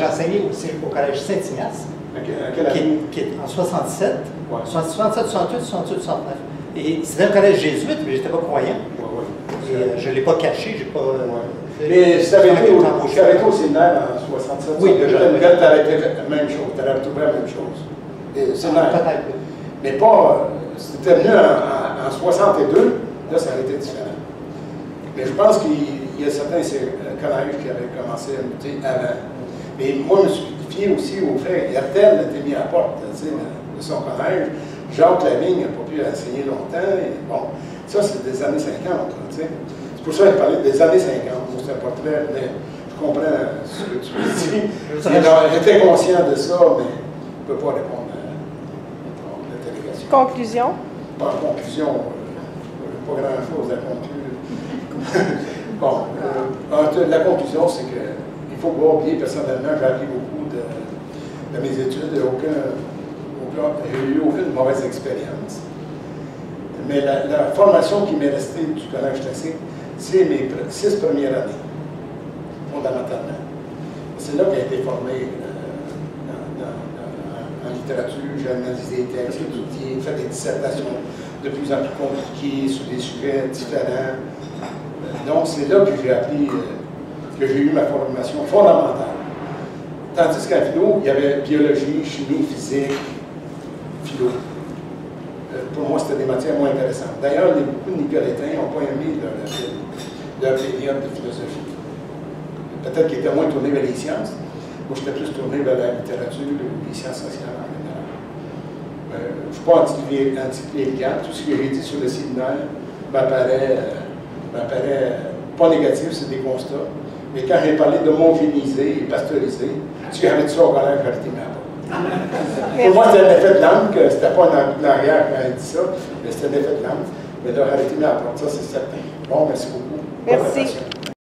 enseigné aussi au collège Saint-Ignace, À qui, qui est en 67, Ouais. 67, 68, 68, 69. Et c'était un collège jésuite, mais je n'étais pas croyant. Ouais, ouais. Et euh, je ne l'ai pas caché, j'ai pas. euh, Mais si tu avais été au, séminaire en 67, Oui, tu déjà. aurais été la même chose, tu la même chose. Et Ah, séminaire. Mais pas. euh, C'était venu en, en- en 62, là, ça aurait été différent. Mais je pense qu'il y a certains euh, collèges qui avaient commencé à lutter avant. Mais moi, je me suis fié aussi au fait qu'Hertel a été mis à la porte tu sais, de son collège. Jacques Lavigne n'a pas pu enseigner longtemps. Et bon, ça, c'est des années 50. là, tu sais. C'est pour ça que je parlais des années 50. Moi, c'est un portrait, mais je comprends ce que tu dis. Il était conscient de ça, mais il ne peut pas répondre à, délégation. Conclusion? En conclusion, euh, pas grand-chose à conclure. bon, euh, la conclusion, c'est qu'il faut pas oublier, personnellement, j'ai appris beaucoup de, mes études, et j'ai eu aucune mauvaise expérience. Mais la, formation qui m'est restée du collège classique, c'est mes six premières années, fondamentalement. C'est là qu'a été formé euh, en littérature, j'ai analysé des textes, étudié, fait des dissertations de plus en plus compliquées sur des sujets différents. Donc, c'est là que j'ai appris, euh, que j'ai eu ma formation fondamentale. Tandis qu'en philo, il y avait biologie, chimie, physique, philo. Euh, pour moi, c'était des matières moins intéressantes. D'ailleurs, beaucoup de Nicolétains n'ont pas aimé leur, leur période de philosophie. Peut-être qu'ils étaient moins tournés vers les sciences. Moi, j'étais plus tourné vers la littérature ou les sciences sociales en. Euh, je ne suis pas anti- anticlérical. Tout ce que j'ai dit sur le séminaire m'apparaît, euh, m'apparaît pas négatif, c'est des constats. Mais quand j'ai parlé d'homogénéiser et pasteuriser, si j'avais dit ça au collège, j'aurais été mal. Pour moi, c'était un effet de langue, que c'était pas en arrière quand elle dit ça, mais c'était un effet de langue. Mais là, à la porte, ça c'est certain. Bon, merci beaucoup. Merci.